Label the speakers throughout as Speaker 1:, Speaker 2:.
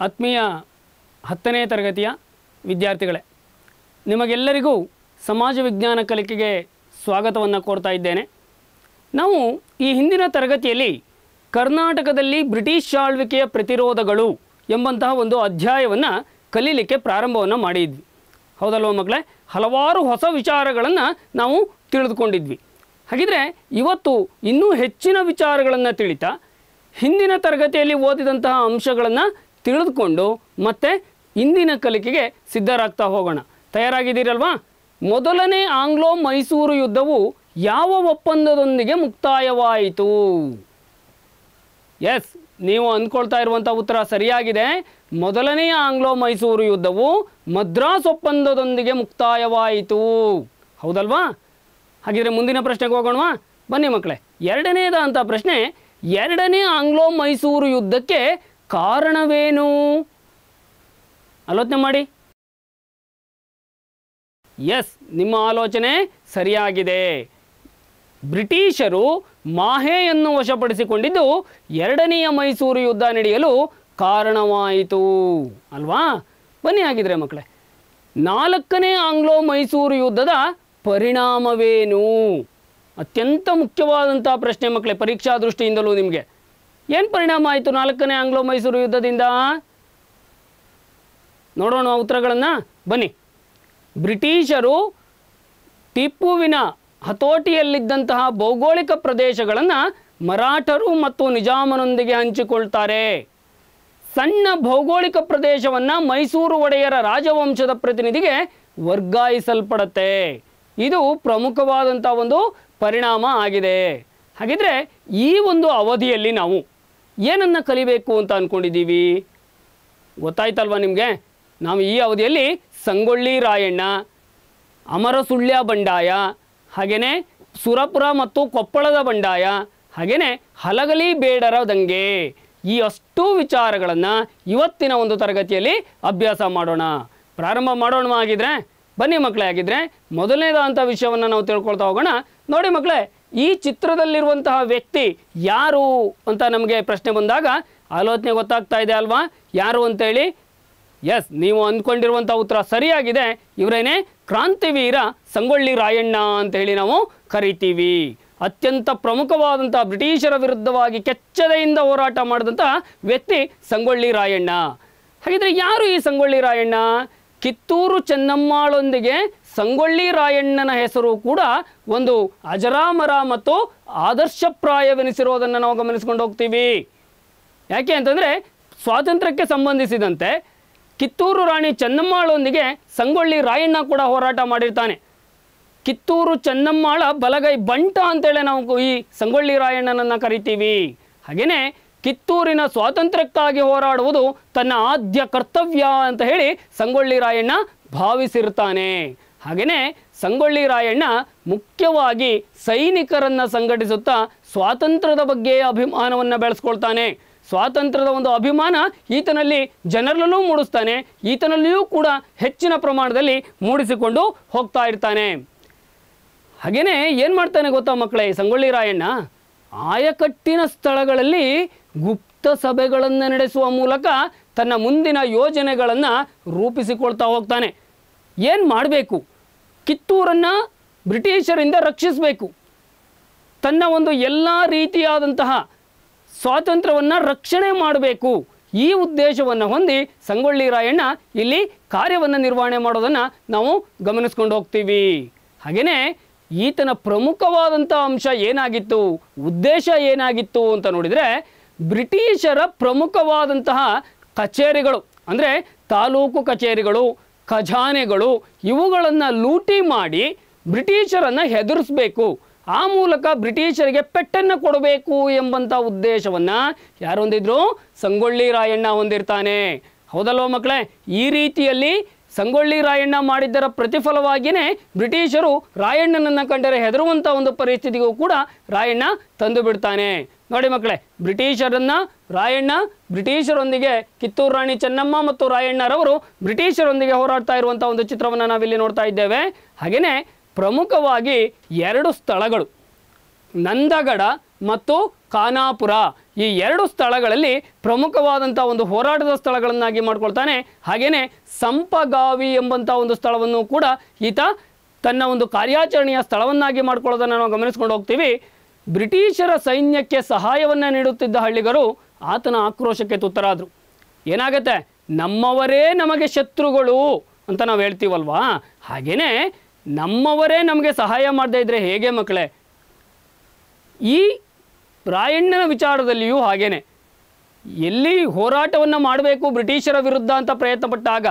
Speaker 1: ಆತ್ಮೀಯ ಹತ್ತನೇ ತರಗತಿಯ ವಿದ್ಯಾರ್ಥಿಗಳೇ, ನಿಮಗೆಲ್ಲರಿಗೂ ಸಮಾಜ ವಿಜ್ಞಾನ ಕಲಿಕೆಗೆ ಸ್ವಾಗತವನ್ನು ಕೋರ್ತಾ ಇದ್ದೇನೆ. ನಾವು ಈ ಹಿಂದಿನ ತರಗತಿಯಲ್ಲಿ ಕರ್ನಾಟಕದಲ್ಲಿ ಬ್ರಿಟಿಷ್ ಆಳ್ವಿಕೆಯ ಪ್ರತಿರೋಧಗಳು ಎಂಬಂತಹ ಒಂದು ಅಧ್ಯಾಯವನ್ನು ಕಲೀಲಿಕ್ಕೆ ಪ್ರಾರಂಭವನ್ನು ಮಾಡಿದ್ವಿ. ಹೌದಲ್ವ ಮಗಳೇ ಹಲವಾರು ಹೊಸ ವಿಚಾರಗಳನ್ನು ನಾವು ತಿಳಿದುಕೊಂಡಿದ್ವಿ. ಹಾಗಿದ್ರೆ ಇವತ್ತು ಇನ್ನೂ ಹೆಚ್ಚಿನ ವಿಚಾರಗಳನ್ನು ತಿಳಿತಾ, ಹಿಂದಿನ ತರಗತಿಯಲ್ಲಿ ಓದಿದಂತಹ ಅಂಶಗಳನ್ನು ತಿಳಿದುಕೊಂಡು ಮತ್ತೆ ಇಂದಿನ ಕಲಿಕೆಗೆ ಸಿದ್ಧರಾಗ್ತಾ ಹೋಗೋಣ. ತಯಾರಾಗಿದ್ದೀರಲ್ವಾ? ಮೊದಲನೇ ಆಂಗ್ಲೋ ಮೈಸೂರು ಯುದ್ಧವು ಯಾವ ಒಪ್ಪಂದದೊಂದಿಗೆ ಮುಕ್ತಾಯವಾಯಿತು? ಎಸ್ ನೀವು ಅಂದ್ಕೊಳ್ತಾ ಇರುವಂಥ ಉತ್ತರ ಸರಿಯಾಗಿದೆ. ಮೊದಲನೆಯ ಆಂಗ್ಲೋ ಮೈಸೂರು ಯುದ್ಧವು ಮದ್ರಾಸ್ ಒಪ್ಪಂದದೊಂದಿಗೆ ಮುಕ್ತಾಯವಾಯಿತು. ಹೌದಲ್ವಾ? ಹಾಗಿದ್ರೆ ಮುಂದಿನ ಪ್ರಶ್ನೆಗೆ ಹೋಗೋಣವಾ? ಬನ್ನಿ ಮಕ್ಕಳೇ ಎರಡನೇದ ಅಂತ ಪ್ರಶ್ನೆ, ಎರಡನೇ ಆಂಗ್ಲೋ ಮೈಸೂರು ಯುದ್ಧಕ್ಕೆ ಕಾರಣವೇನು? ಆಲೋಚನೆ ಮಾಡಿ. ಎಸ್, ನಿಮ್ಮ ಆಲೋಚನೆ ಸರಿಯಾಗಿದೆ. ಬ್ರಿಟಿಷರು ಮಾಹೆಯನ್ನು ವಶಪಡಿಸಿಕೊಂಡಿದ್ದು ಎರಡನೆಯ ಮೈಸೂರು ಯುದ್ಧ ನಡೆಯಲು ಕಾರಣವಾಯಿತು. ಅಲ್ವಾ? ಬನ್ನಿ ಆಗಿದ್ರೆ ಮಕ್ಕಳೇ. ನಾಲ್ಕನೇ ಆಂಗ್ಲೋ ಮೈಸೂರು ಯುದ್ಧದ ಪರಿಣಾಮವೇನು? ಅತ್ಯಂತ ಮುಖ್ಯವಾದಂಥ ಪ್ರಶ್ನೆ ಮಕ್ಕಳೇ, ಪರೀಕ್ಷಾ ದೃಷ್ಟಿಯಿಂದಲೂ ನಿಮಗೆ. ಏನು ಪರಿಣಾಮ ಆಯಿತು ನಾಲ್ಕನೇ ಆಂಗ್ಲೋ ಮೈಸೂರು ಯುದ್ಧದಿಂದ? ನೋಡೋಣ ಉತ್ತರಗಳನ್ನು. ಬನ್ನಿ. ಬ್ರಿಟಿಷರು ಟಿಪ್ಪುವಿನ ಹತೋಟಿಯಲ್ಲಿದ್ದಂತಹ ಭೌಗೋಳಿಕ ಪ್ರದೇಶಗಳನ್ನು ಮರಾಠರು ಮತ್ತು ನಿಜಾಮನೊಂದಿಗೆ ಹಂಚಿಕೊಳ್ತಾರೆ. ಸಣ್ಣ ಭೌಗೋಳಿಕ ಪ್ರದೇಶವನ್ನು ಮೈಸೂರು ಒಡೆಯರ ರಾಜವಂಶದ ಪ್ರತಿನಿಧಿಗೆ ವರ್ಗಾಯಿಸಲ್ಪಡತ್ತೆ. ಇದು ಪ್ರಮುಖವಾದಂಥ ಒಂದು ಪರಿಣಾಮ ಆಗಿದೆ. ಹಾಗಿದ್ರೆ ಈ ಒಂದು ಅವಧಿಯಲ್ಲಿ ನಾವು ಏನನ್ನು ಕಲಿಬೇಕು ಅಂತ ಅಂದ್ಕೊಂಡಿದ್ದೀವಿ ಗೊತ್ತಾಯ್ತಲ್ವಾ ನಿಮಗೆ? ನಾವು ಈ ಅವಧಿಯಲ್ಲಿ ಸಂಗೊಳ್ಳಿ ರಾಯಣ್ಣ, ಅಮರಸುಳ್ಯ ಬಂಡಾಯ ಹಾಗೆಯೇ ಸುರಪುರ ಮತ್ತು ಕೊಪ್ಪಳದ ಬಂಡಾಯ ಹಾಗೆಯೇ ಹಲಗಲಿ ಬೇಡರ ದಂಗೆ ಈ ಅಷ್ಟು ವಿಚಾರಗಳನ್ನು ಇವತ್ತಿನ ಒಂದು ತರಗತಿಯಲ್ಲಿ ಅಭ್ಯಾಸ ಮಾಡೋಣ. ಪ್ರಾರಂಭ ಮಾಡೋಣ ಆಗಿದ್ರೆ ಬನ್ನಿ ಮಕ್ಕಳೇ ಆಗಿದ್ರೆ ಮೊದಲನೇದಾದಂಥ ವಿಷಯವನ್ನು ನಾವು ತಿಳ್ಕೊಳ್ತಾ ಹೋಗೋಣ. ನೋಡಿ ಮಕ್ಕಳೇ ಈ ಚಿತ್ರದಲ್ಲಿರುವಂತಹ ವ್ಯಕ್ತಿ ಯಾರು ಅಂತ ನಮಗೆ ಪ್ರಶ್ನೆ ಬಂದಾಗ ಆಲೋಚನೆ ಗೊತ್ತಾಗ್ತಾ ಇದೆ ಅಲ್ವಾ? ಯಾರು ಅಂತೇಳಿ? ಎಸ್ ನೀವು ಅಂದ್ಕೊಂಡಿರುವಂಥ ಉತ್ತರ ಸರಿಯಾಗಿದೆ. ಇವರೇನೆ? ಕ್ರಾಂತಿವೀರ ಸಂಗೊಳ್ಳಿ ರಾಯಣ್ಣ ಅಂತ ಹೇಳಿ ನಾವು ಕರಿತೀವಿ. ಅತ್ಯಂತ ಪ್ರಮುಖವಾದಂಥ ಬ್ರಿಟಿಷರ ವಿರುದ್ಧವಾಗಿ ಕೆಚ್ಚದೆಯಿಂದ ಹೋರಾಟ ಮಾಡಿದಂಥ ವ್ಯಕ್ತಿ ಸಂಗೊಳ್ಳಿ ರಾಯಣ್ಣ. ಹಾಗಿದ್ರೆ ಯಾರು ಈ ಸಂಗೊಳ್ಳಿ ರಾಯಣ್ಣ? ಕಿತ್ತೂರು ಚೆನ್ನಮ್ಮಾಳೊಂದಿಗೆ ಸಂಗೊಳ್ಳಿ ರಾಯಣ್ಣನ ಹೆಸರು ಕೂಡ ಒಂದು ಅಜರಾಮರ ಮತ್ತು ಆದರ್ಶಪ್ರಾಯವೆನಿಸಿರೋದನ್ನು ನಾವು ಗಮನಿಸ್ಕೊಂಡು ಹೋಗ್ತೀವಿ. ಯಾಕೆ ಅಂತಂದರೆ ಸ್ವಾತಂತ್ರ್ಯಕ್ಕೆ ಸಂಬಂಧಿಸಿದಂತೆ ಕಿತ್ತೂರು ರಾಣಿ ಚೆನ್ನಮ್ಮಾಳೊಂದಿಗೆ ಸಂಗೊಳ್ಳಿ ರಾಯಣ್ಣ ಕೂಡ ಹೋರಾಟ ಮಾಡಿರ್ತಾನೆ. ಕಿತ್ತೂರು ಚೆನ್ನಮ್ಮಾಳ ಬಲಗೈ ಬಂಟ ಅಂತೇಳಿ ನಾವು ಈ ಸಂಗೊಳ್ಳಿ ರಾಯಣ್ಣನನ್ನು ಕರಿತೀವಿ. ಹಾಗೆಯೇ ಕಿತ್ತೂರಿನ ಸ್ವಾತಂತ್ರ್ಯಕ್ಕಾಗಿ ಹೋರಾಡುವುದು ತನ್ನ ಆದ್ಯ ಕರ್ತವ್ಯ ಅಂತ ಹೇಳಿ ಸಂಗೊಳ್ಳಿ ರಾಯಣ್ಣ ಭಾವಿಸಿರ್ತಾನೆ. ಹಾಗೆಯೇ ಸಂಗೊಳ್ಳಿ ರಾಯಣ್ಣ ಮುಖ್ಯವಾಗಿ ಸೈನಿಕರನ್ನು ಸಂಘಟಿಸುತ್ತಾ ಸ್ವಾತಂತ್ರ್ಯದ ಬಗ್ಗೆ ಅಭಿಮಾನವನ್ನು ಬೆಳೆಸ್ಕೊಳ್ತಾನೆ. ಸ್ವಾತಂತ್ರ್ಯದ ಒಂದು ಅಭಿಮಾನ ಈತನಲ್ಲಿ ಜನರಲ್ಲೂ ಮೂಡಿಸ್ತಾನೆ, ಈತನಲ್ಲಿಯೂ ಕೂಡ ಹೆಚ್ಚಿನ ಪ್ರಮಾಣದಲ್ಲಿ ಮೂಡಿಸಿಕೊಂಡು ಹೋಗ್ತಾ ಇರ್ತಾನೆ. ಹಾಗೆಯೇ ಏನು ಮಾಡ್ತಾನೆ ಗೊತ್ತಾ ಮಕ್ಕಳೇ ಸಂಗೊಳ್ಳಿ ರಾಯಣ್ಣ? ಆಯಕಟ್ಟಿನ ಸ್ಥಳಗಳಲ್ಲಿ ಗುಪ್ತ ಸಭೆಗಳನ್ನು ನಡೆಸುವ ಮೂಲಕ ತನ್ನ ಮುಂದಿನ ಯೋಜನೆಗಳನ್ನು ರೂಪಿಸಿಕೊಳ್ತಾ ಹೋಗ್ತಾನೆ. ಏನು ಮಾಡಬೇಕು? ಕಿತ್ತೂರನ್ನು ಬ್ರಿಟಿಷರಿಂದ ರಕ್ಷಿಸಬೇಕು. ತನ್ನ ಒಂದು ಎಲ್ಲ ರೀತಿಯಾದಂತಹ ಸ್ವಾತಂತ್ರ್ಯವನ್ನು ರಕ್ಷಣೆ ಮಾಡಬೇಕು. ಈ ಉದ್ದೇಶವನ್ನು ಹೊಂದಿ ಸಂಗೊಳ್ಳಿ ರಾಯಣ್ಣ ಇಲ್ಲಿ ಕಾರ್ಯವನ್ನು ನಿರ್ವಹಣೆ ಮಾಡೋದನ್ನು ನಾವು ಗಮನಿಸ್ಕೊಂಡು ಹೋಗ್ತೀವಿ. ಹಾಗೆಯೇ ಈತನ ಪ್ರಮುಖವಾದಂಥ ಅಂಶ ಏನಾಗಿತ್ತು? ಉದ್ದೇಶ ಏನಾಗಿತ್ತು ಅಂತ ನೋಡಿದರೆ ಬ್ರಿಟಿಷರ ಪ್ರಮುಖವಾದಂತಹ ಕಚೇರಿಗಳು, ಅಂದರೆ ತಾಲೂಕು ಕಚೇರಿಗಳು, ಖಜಾನೆಗಳು, ಇವುಗಳನ್ನು ಲೂಟಿ ಮಾಡಿ ಬ್ರಿಟಿಷರನ್ನು ಹೆದರಿಸಬೇಕು. ಆ ಮೂಲಕ ಬ್ರಿಟಿಷರಿಗೆ ಪೆಟ್ಟನ್ನು ಕೊಡಬೇಕು ಎಂಬಂಥ ಉದ್ದೇಶವನ್ನು ಯಾರು ಹೊಂದಿದ್ರು ಸಂಗೊಳ್ಳಿ ರಾಯಣ್ಣ ಹೊಂದಿರ್ತಾನೆ. ಹೌದಲ್ವ ಮಕ್ಕಳೇ? ಈ ರೀತಿಯಲ್ಲಿ ಸಂಗೊಳ್ಳಿ ರಾಯಣ್ಣ ಮಾಡಿದ್ದರ ಪ್ರತಿಫಲವಾಗಿಯೇ ಬ್ರಿಟಿಷರು ರಾಯಣ್ಣನನ್ನು ಕಂಡರೆ ಹೆದರುವಂಥ ಒಂದು ಪರಿಸ್ಥಿತಿಗೂ ಕೂಡ ರಾಯಣ್ಣ ತಂದು ಬಿಡ್ತಾನೆ. ನೋಡಿ ಮಕ್ಕಳೇ, ಬ್ರಿಟಿಷರನ್ನು ರಾಯಣ್ಣ, ಬ್ರಿಟಿಷರೊಂದಿಗೆ ಕಿತ್ತೂರು ರಾಣಿ ಚೆನ್ನಮ್ಮ ಮತ್ತು ರಾಯಣ್ಣರವರು ಬ್ರಿಟಿಷರೊಂದಿಗೆ ಹೋರಾಡ್ತಾ ಇರುವಂಥ ಒಂದು ಚಿತ್ರವನ್ನು ನಾವಿಲ್ಲಿ ನೋಡ್ತಾ ಇದ್ದೇವೆ. ಹಾಗೆಯೇ ಪ್ರಮುಖವಾಗಿ ಎರಡು ಸ್ಥಳಗಳು, ನಂದಗಡ ಮತ್ತು ಖಾನಾಪುರ ಈ ಎರಡು ಸ್ಥಳಗಳಲ್ಲಿ ಪ್ರಮುಖವಾದಂಥ ಒಂದು ಹೋರಾಟದ ಸ್ಥಳಗಳನ್ನಾಗಿ ಮಾಡ್ಕೊಳ್ತಾನೆ. ಹಾಗೆಯೇ ಸಂಪಗಾವಿ ಎಂಬಂಥ ಒಂದು ಸ್ಥಳವನ್ನು ಕೂಡ ಈತ ತನ್ನ ಒಂದು ಕಾರ್ಯಾಚರಣೆಯ ಸ್ಥಳವನ್ನಾಗಿ ಮಾಡ್ಕೊಳ್ಳೋದನ್ನು ನಾವು ಗಮನಿಸ್ಕೊಂಡು ಹೋಗ್ತೀವಿ. ಬ್ರಿಟಿಷರ ಸೈನ್ಯಕ್ಕೆ ಸಹಾಯವನ್ನು ನೀಡುತ್ತಿದ್ದ ಹಳ್ಳಿಗರು ಆತನ ಆಕ್ರೋಶಕ್ಕೆ ತುತ್ತರಾದರು. ಏನಾಗತ್ತೆ? ನಮ್ಮವರೇ ನಮಗೆ ಶತ್ರುಗಳು ಅಂತ ನಾವು ಹೇಳ್ತೀವಲ್ವಾ? ಹಾಗೆಯೇ ನಮ್ಮವರೇ ನಮಗೆ ಸಹಾಯ ಮಾಡದೇ ಇದ್ದರೆ ಹೇಗೆ ಮಕ್ಕಳೇ ಈ ರಾಯಣ್ಣನ ವಿಚಾರದಲ್ಲಿಯೂ ಹಾಗೇನೆ. ಎಲ್ಲಿ ಹೋರಾಟವನ್ನು ಮಾಡಬೇಕು ಬ್ರಿಟಿಷರ ವಿರುದ್ಧ ಅಂತ ಪ್ರಯತ್ನ ಪಟ್ಟಾಗ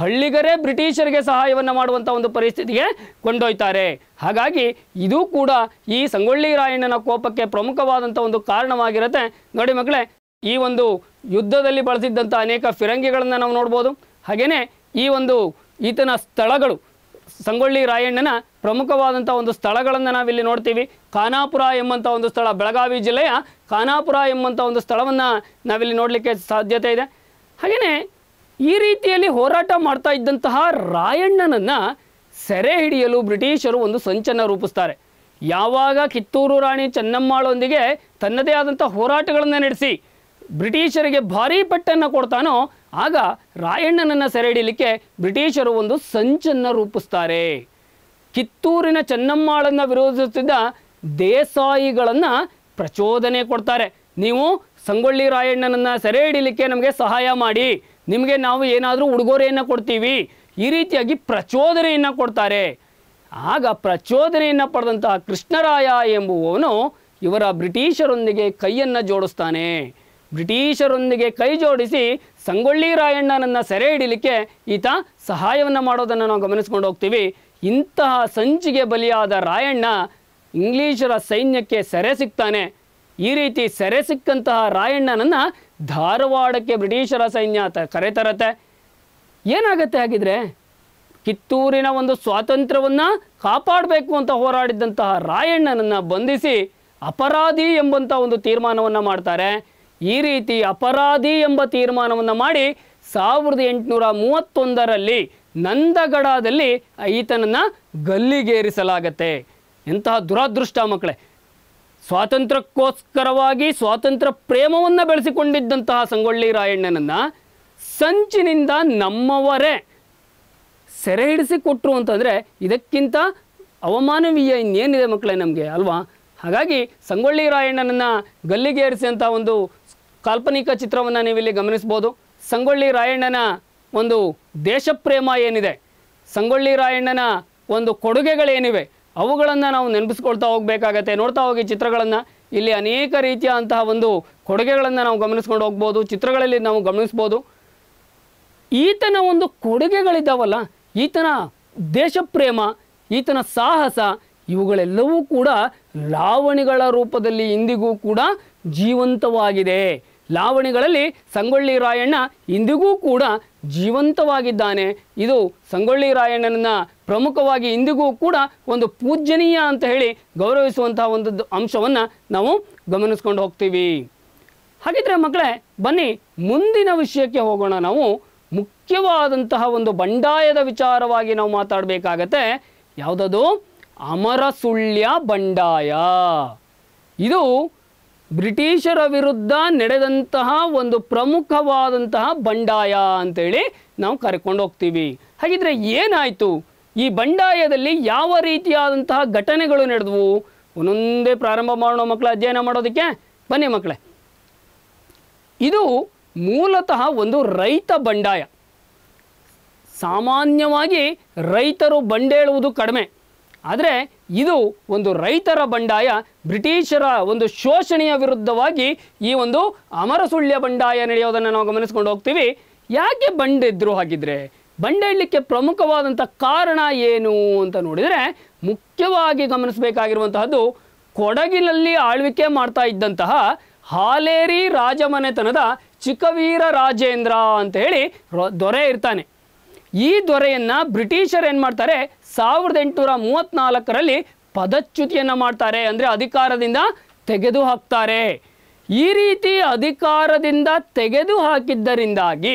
Speaker 1: ಹಳ್ಳಿಗರೇ ಬ್ರಿಟಿಷರಿಗೆ ಸಹಾಯವನ್ನು ಮಾಡುವಂಥ ಒಂದು ಪರಿಸ್ಥಿತಿಗೆ ಕೊಂಡೊಯ್ತಾರೆ. ಹಾಗಾಗಿ ಇದು ಕೂಡ ಈ ಸಂಗೊಳ್ಳಿ ರಾಯಣ್ಣನ ಕೋಪಕ್ಕೆ ಪ್ರಮುಖವಾದಂಥ ಒಂದು ಕಾರಣವಾಗಿರುತ್ತೆ. ನೋಡಿ ಮಕ್ಕಳೇ, ಈ ಒಂದು ಯುದ್ಧದಲ್ಲಿ ಬಳಸಿದ್ದಂಥ ಅನೇಕ ಫಿರಂಗಿಗಳನ್ನು ನಾವು ನೋಡ್ಬೋದು. ಹಾಗೆಯೇ ಈ ಒಂದು ಈತನ ಸ್ಥಳಗಳು ಸಂಗೊಳ್ಳಿ ರಾಯಣ್ಣನ ಪ್ರಮುಖವಾದಂಥ ಒಂದು ಸ್ಥಳಗಳನ್ನು ನಾವಿಲ್ಲಿ ನೋಡ್ತೀವಿ. ಖಾನಾಪುರ ಎಂಬಂಥ ಒಂದು ಸ್ಥಳ, ಬೆಳಗಾವಿ ಜಿಲ್ಲೆಯ ಖಾನಾಪುರ ಎಂಬಂಥ ಒಂದು ಸ್ಥಳವನ್ನು ನಾವಿಲ್ಲಿ ನೋಡಲಿಕ್ಕೆ ಸಾಧ್ಯತೆ ಇದೆ. ಹಾಗೆಯೇ ಈ ರೀತಿಯಲ್ಲಿ ಹೋರಾಟ ಮಾಡ್ತಾ ಇದ್ದಂತಹ ರಾಯಣ್ಣನನ್ನು ಸೆರೆ ಹಿಡಿಯಲು ಬ್ರಿಟಿಷರು ಒಂದು ಸಂಚನ್ನು ರೂಪಿಸ್ತಾರೆ. ಯಾವಾಗ ಕಿತ್ತೂರು ರಾಣಿ ಚೆನ್ನಮ್ಮಾಳೊಂದಿಗೆ ತನ್ನದೇ ಆದಂಥ ಹೋರಾಟಗಳನ್ನು ನಡೆಸಿ ಬ್ರಿಟಿಷರಿಗೆ ಭಾರೀ ಪಟ್ಟನ್ನು ಕೊಡ್ತಾನೋ ಆಗ ರಾಯಣ್ಣನನ್ನು ಸೆರೆಹಿಡಿಯಲಿಕ್ಕೆ ಬ್ರಿಟಿಷರು ಒಂದು ಸಂಚನ್ನು ರೂಪಿಸ್ತಾರೆ. ಕಿತ್ತೂರಿನ ಚೆನ್ನಮ್ಮಾಳನ್ನು ವಿರೋಧಿಸುತ್ತಿದ್ದ ದೇಸಾಯಿಗಳನ್ನು ಪ್ರಚೋದನೆ ಕೊಡ್ತಾರೆ. ನೀವು ಸಂಗೊಳ್ಳಿ ರಾಯಣ್ಣನನ್ನು ಸೆರೆ ಹಿಡಿಲಿಕ್ಕೆ ನಮಗೆ ಸಹಾಯ ಮಾಡಿ. ನಿಮಗೆ ನಾವು ಏನಾದರೂ ಉಡುಗೊರೆಯನ್ನು ಕೊಡ್ತೀವಿ. ಈ ರೀತಿಯಾಗಿ ಪ್ರಚೋದನೆಯನ್ನು ಕೊಡ್ತಾರೆ. ಆಗ ಪ್ರಚೋದನೆಯನ್ನು ಪಡೆದಂತಹ ಕೃಷ್ಣರಾಯ ಎಂಬುವವನು ಇವರ ಬ್ರಿಟಿಷರೊಂದಿಗೆ ಕೈಯನ್ನು ಜೋಡಿಸ್ತಾನೆ. ಬ್ರಿಟಿಷರೊಂದಿಗೆ ಕೈ ಜೋಡಿಸಿ ಸಂಗೊಳ್ಳಿ ರಾಯಣ್ಣನನ್ನು ಸೆರೆ ಹಿಡಿಲಿಕ್ಕೆ ಈತ ಸಹಾಯವನ್ನು ಮಾಡೋದನ್ನು ನಾವು ಗಮನಿಸ್ಕೊಂಡು ಹೋಗ್ತೀವಿ. ಇಂತಹ ಸಂಚಿಗೆ ಬಲಿಯಾದ ರಾಯಣ್ಣ ಇಂಗ್ಲೀಷರ ಸೈನ್ಯಕ್ಕೆ ಸೆರೆ ಸಿಗ್ತಾನೆ ಈ ರೀತಿ ಸೆರೆ ಸಿಕ್ಕಂತಹ ರಾಯಣ್ಣನನ್ನು ಧಾರವಾಡಕ್ಕೆ ಬ್ರಿಟಿಷರ ಸೈನ್ಯ ಕರೆತರತ್ತೆ. ಏನಾಗತ್ತೆ ಹಾಗಿದ್ರೆ? ಕಿತ್ತೂರಿನ ಒಂದು ಸ್ವಾತಂತ್ರ್ಯವನ್ನು ಕಾಪಾಡಬೇಕು ಅಂತ ಹೋರಾಡಿದಂತಹ ರಾಯಣ್ಣನನ್ನು ಬಂಧಿಸಿ ಅಪರಾಧಿ ಎಂಬಂಥ ಒಂದು ತೀರ್ಮಾನವನ್ನು ಮಾಡ್ತಾರೆ. ಈ ರೀತಿ ಅಪರಾಧಿ ಎಂಬ ತೀರ್ಮಾನವನ್ನು ಮಾಡಿ ಸಾವಿರದ ಎಂಟುನೂರ ಮೂವತ್ತೊಂದರಲ್ಲಿ ನಂದಗಡದಲ್ಲಿ ಈತನನ್ನು ಗಲ್ಲಿಗೇರಿಸಲಾಗತ್ತೆ. ಎಂತಹ ದುರಾದೃಷ್ಟ ಮಕ್ಕಳೇ. ಸ್ವಾತಂತ್ರ್ಯಕ್ಕೋಸ್ಕರವಾಗಿ ಸ್ವಾತಂತ್ರ್ಯ ಪ್ರೇಮವನ್ನು ಬೆಳೆಸಿಕೊಂಡಿದ್ದಂತಹ ಸಂಗೊಳ್ಳಿ ರಾಯಣ್ಣನನ್ನು ಸಂಚಿನಿಂದ ನಮ್ಮವರೇ ಸೆರೆ ಹಿಡಿಸಿ ಕೊಟ್ಟರು ಅಂತಂದರೆ ಇದಕ್ಕಿಂತ ಅವಮಾನವೀಯ ಇನ್ನೇನಿದೆ ಮಕ್ಕಳೇ ನಮಗೆ ಅಲ್ವಾ? ಹಾಗಾಗಿ ಸಂಗೊಳ್ಳಿ ರಾಯಣ್ಣನನ್ನು ಗಲ್ಲಿಗೇರಿಸಿದಂಥ ಒಂದು ಕಾಲ್ಪನಿಕ ಚಿತ್ರವನ್ನು ನೀವಿಲ್ಲಿ ಗಮನಿಸ್ಬೋದು. ಸಂಗೊಳ್ಳಿ ರಾಯಣ್ಣನ ಒಂದು ದೇಶಪ್ರೇಮ ಏನಿದೆ? ಸಂಗೊಳ್ಳಿ ರಾಯಣ್ಣನ ಒಂದು ಕೊಡುಗೆಗಳೇನಿವೆ? ಅವುಗಳನ್ನು ನಾವು ನೆನಪಿಸ್ಕೊಳ್ತಾ ಹೋಗಬೇಕಾಗತ್ತೆ. ನೋಡ್ತಾ ಹೋಗಿ ಚಿತ್ರಗಳನ್ನು. ಇಲ್ಲಿ ಅನೇಕ ರೀತಿಯ ಒಂದು ಕೊಡುಗೆಗಳನ್ನು ನಾವು ಗಮನಿಸ್ಕೊಂಡು ಹೋಗ್ಬೋದು. ಚಿತ್ರಗಳಲ್ಲಿ ನಾವು ಗಮನಿಸ್ಬೋದು. ಈತನ ಒಂದು ಕೊಡುಗೆಗಳಿದ್ದಾವಲ್ಲ ಈತನ ದೇಶಪ್ರೇಮ, ಈತನ ಸಾಹಸ, ಇವುಗಳೆಲ್ಲವೂ ಕೂಡ ಲಾವಣಿಗಳ ರೂಪದಲ್ಲಿ ಇಂದಿಗೂ ಕೂಡ ಜೀವಂತವಾಗಿದೆ. ಲಾವಣಿಗಳಲ್ಲಿ ಸಂಗೊಳ್ಳಿ ರಾಯಣ್ಣ ಇಂದಿಗೂ ಕೂಡ ಜೀವಂತವಾಗಿದ್ದಾನೆ. ಇದು ಸಂಗೊಳ್ಳಿ ರಾಯಣ್ಣನನ್ನ ಪ್ರಮುಖವಾಗಿ ಇಂದಿಗೂ ಕೂಡ ಒಂದು ಪೂಜ್ಯನೀಯ ಅಂತ ಹೇಳಿ ಗೌರವಿಸುವಂತಹ ಒಂದು ಅಂಶವನ್ನು ನಾವು ಗಮನಿಸ್ಕೊಂಡು ಹೋಗ್ತೀವಿ. ಹಾಗಿದ್ರೆ ಮಕ್ಕಳೇ, ಬನ್ನಿ ಮುಂದಿನ ವಿಷಯಕ್ಕೆ ಹೋಗೋಣ ನಾವು. ಮುಖ್ಯವಾದಂತಹ ಒಂದು ಬಂಡಾಯದ ವಿಚಾರವಾಗಿ ನಾವು ಮಾತಾಡಬೇಕಾಗತ್ತೆ. ಯಾವುದದು? ಅಮರಸುಳ್ಯ ಬಂಡಾಯ. ಇದು ಬ್ರಿಟಿಷರ ವಿರುದ್ಧ ನಡೆದಂತಹ ಒಂದು ಪ್ರಮುಖವಾದಂತಹ ಬಂಡಾಯ ಅಂತೇಳಿ ನಾವು ಕರ್ಕೊಂಡು ಹೋಗ್ತೀವಿ. ಹಾಗಿದ್ರೆ ಏನಾಯಿತು? ಈ ಬಂಡಾಯದಲ್ಲಿ ಯಾವ ರೀತಿಯಾದಂತಹ ಘಟನೆಗಳು ನಡೆದವು? ಒಂದೊಂದೇ ಪ್ರಾರಂಭ ಮಾಡೋಣ ಮಕ್ಕಳ ಅಧ್ಯಯನ ಮಾಡೋದಕ್ಕೆ. ಬನ್ನಿ ಮಕ್ಕಳೇ ಇದು ಮೂಲತಃ ಒಂದು ರೈತ ಬಂಡಾಯ. ಸಾಮಾನ್ಯವಾಗಿ ರೈತರು ಬಂಡೇಳುವುದು ಕಡಿಮೆ. ಆದರೆ ಇದು ಒಂದು ರೈತರ ಬಂಡಾಯ, ಬ್ರಿಟಿಷರ ಒಂದು ಶೋಷಣೆಯ ವಿರುದ್ಧವಾಗಿ ಈ ಒಂದು ಅಮರಸುಳ್ಯ ಬಂಡಾಯ ನಡೆಯೋದನ್ನು ನಾವು ಗಮನಿಸ್ಕೊಂಡು ಹೋಗ್ತೀವಿ. ಯಾಕೆ ಬಂಡೆದ್ರು ಹಾಗಿದ್ರೆ? ಇಡಲಿಕ್ಕೆ ಪ್ರಮುಖವಾದಂಥ ಕಾರಣ ಏನು ಅಂತ ನೋಡಿದರೆ, ಮುಖ್ಯವಾಗಿ ಗಮನಿಸಬೇಕಾಗಿರುವಂತಹದ್ದು ಕೊಡಗಿನಲ್ಲಿ ಆಳ್ವಿಕೆ ಮಾಡ್ತಾ ಇದ್ದಂತಹ ಹಾಲೇರಿ ರಾಜಮನೆತನದ ಚಿಕ್ಕವೀರ ರಾಜೇಂದ್ರ ಅಂತ ಹೇಳಿ ದೊರೆ ಇರ್ತಾನೆ. ಈ ದೊರೆಯನ್ನು ಬ್ರಿಟಿಷರು ಏನು ಮಾಡ್ತಾರೆ? ಸಾವಿರದ ಎಂಟುನೂರ ಮೂವತ್ತ್ನಾಲ್ಕರಲ್ಲಿ ಪದಚ್ಯುತಿಯನ್ನು ಮಾಡ್ತಾರೆ. ಅಂದರೆ ಅಧಿಕಾರದಿಂದ ತೆಗೆದು ಹಾಕ್ತಾರೆ. ಈ ರೀತಿ ಅಧಿಕಾರದಿಂದ ತೆಗೆದು ಹಾಕಿದ್ದರಿಂದಾಗಿ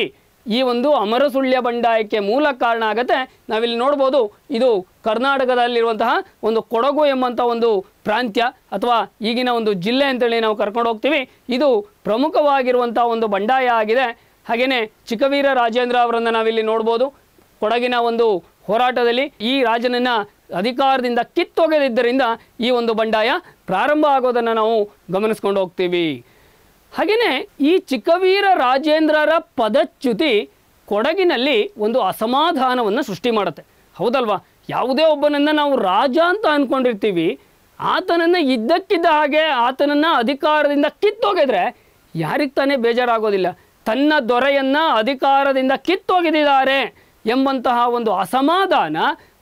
Speaker 1: ಈ ಒಂದು ಅಮರಸುಳ್ಯ ಬಂಡಾಯಕ್ಕೆ ಮೂಲ ಕಾರಣ ಆಗತ್ತೆ. ನಾವಿಲ್ಲಿ ನೋಡ್ಬೋದು ಇದು ಕರ್ನಾಟಕದಲ್ಲಿರುವಂತಹ ಒಂದು ಕೊಡಗು ಎಂಬಂಥ ಒಂದು ಪ್ರಾಂತ್ಯ ಅಥವಾ ಈಗಿನ ಒಂದು ಜಿಲ್ಲೆ ಅಂತೇಳಿ ನಾವು ಕರ್ಕೊಂಡು ಹೋಗ್ತೀವಿ. ಇದು ಪ್ರಮುಖವಾಗಿರುವಂಥ ಒಂದು ಬಂಡಾಯ ಆಗಿದೆ. ಹಾಗೆಯೇ ಚಿಕ್ಕವೀರ ರಾಜೇಂದ್ರ ಅವರನ್ನು ನಾವಿಲ್ಲಿ ನೋಡ್ಬೋದು. ಕೊಡಗಿನ ಒಂದು ಹೋರಾಟದಲ್ಲಿ ಈ ರಾಜನನ್ನು ಅಧಿಕಾರದಿಂದ ಕಿತ್ತೊಗೆದಿದ್ದರಿಂದ ಈ ಒಂದು ಬಂಡಾಯ ಪ್ರಾರಂಭ ಆಗೋದನ್ನು ನಾವು ಗಮನಿಸ್ಕೊಂಡು ಹೋಗ್ತೀವಿ. ಹಾಗೆಯೇ ಈ ಚಿಕ್ಕವೀರ ರಾಜೇಂದ್ರರ ಪದಚ್ಯುತಿ ಕೊಡಗಿನಲ್ಲಿ ಒಂದು ಅಸಮಾಧಾನವನ್ನು ಸೃಷ್ಟಿ ಮಾಡುತ್ತೆ. ಹೌದಲ್ವಾ? ಯಾವುದೇ ಒಬ್ಬನನ್ನು ನಾವು ರಾಜ ಅಂತ ಅಂದ್ಕೊಂಡಿರ್ತೀವಿ ಆತನನ್ನು ಇದ್ದಕ್ಕಿದ್ದ ಹಾಗೆ ಆತನನ್ನು ಅಧಿಕಾರದಿಂದ ಕಿತ್ತೋಗಿದ್ರೆ ಯಾರಿಗೆ ತಾನೇ ಬೇಜಾರಾಗೋದಿಲ್ಲ. ತನ್ನ ದೊರೆಯನ್ನು ಅಧಿಕಾರದಿಂದ ಕಿತ್ತೊಗೆದಿದ್ದಾರೆ. ಎಂಬಂತಹ ಒಂದು ಅಸಮಾಧಾನ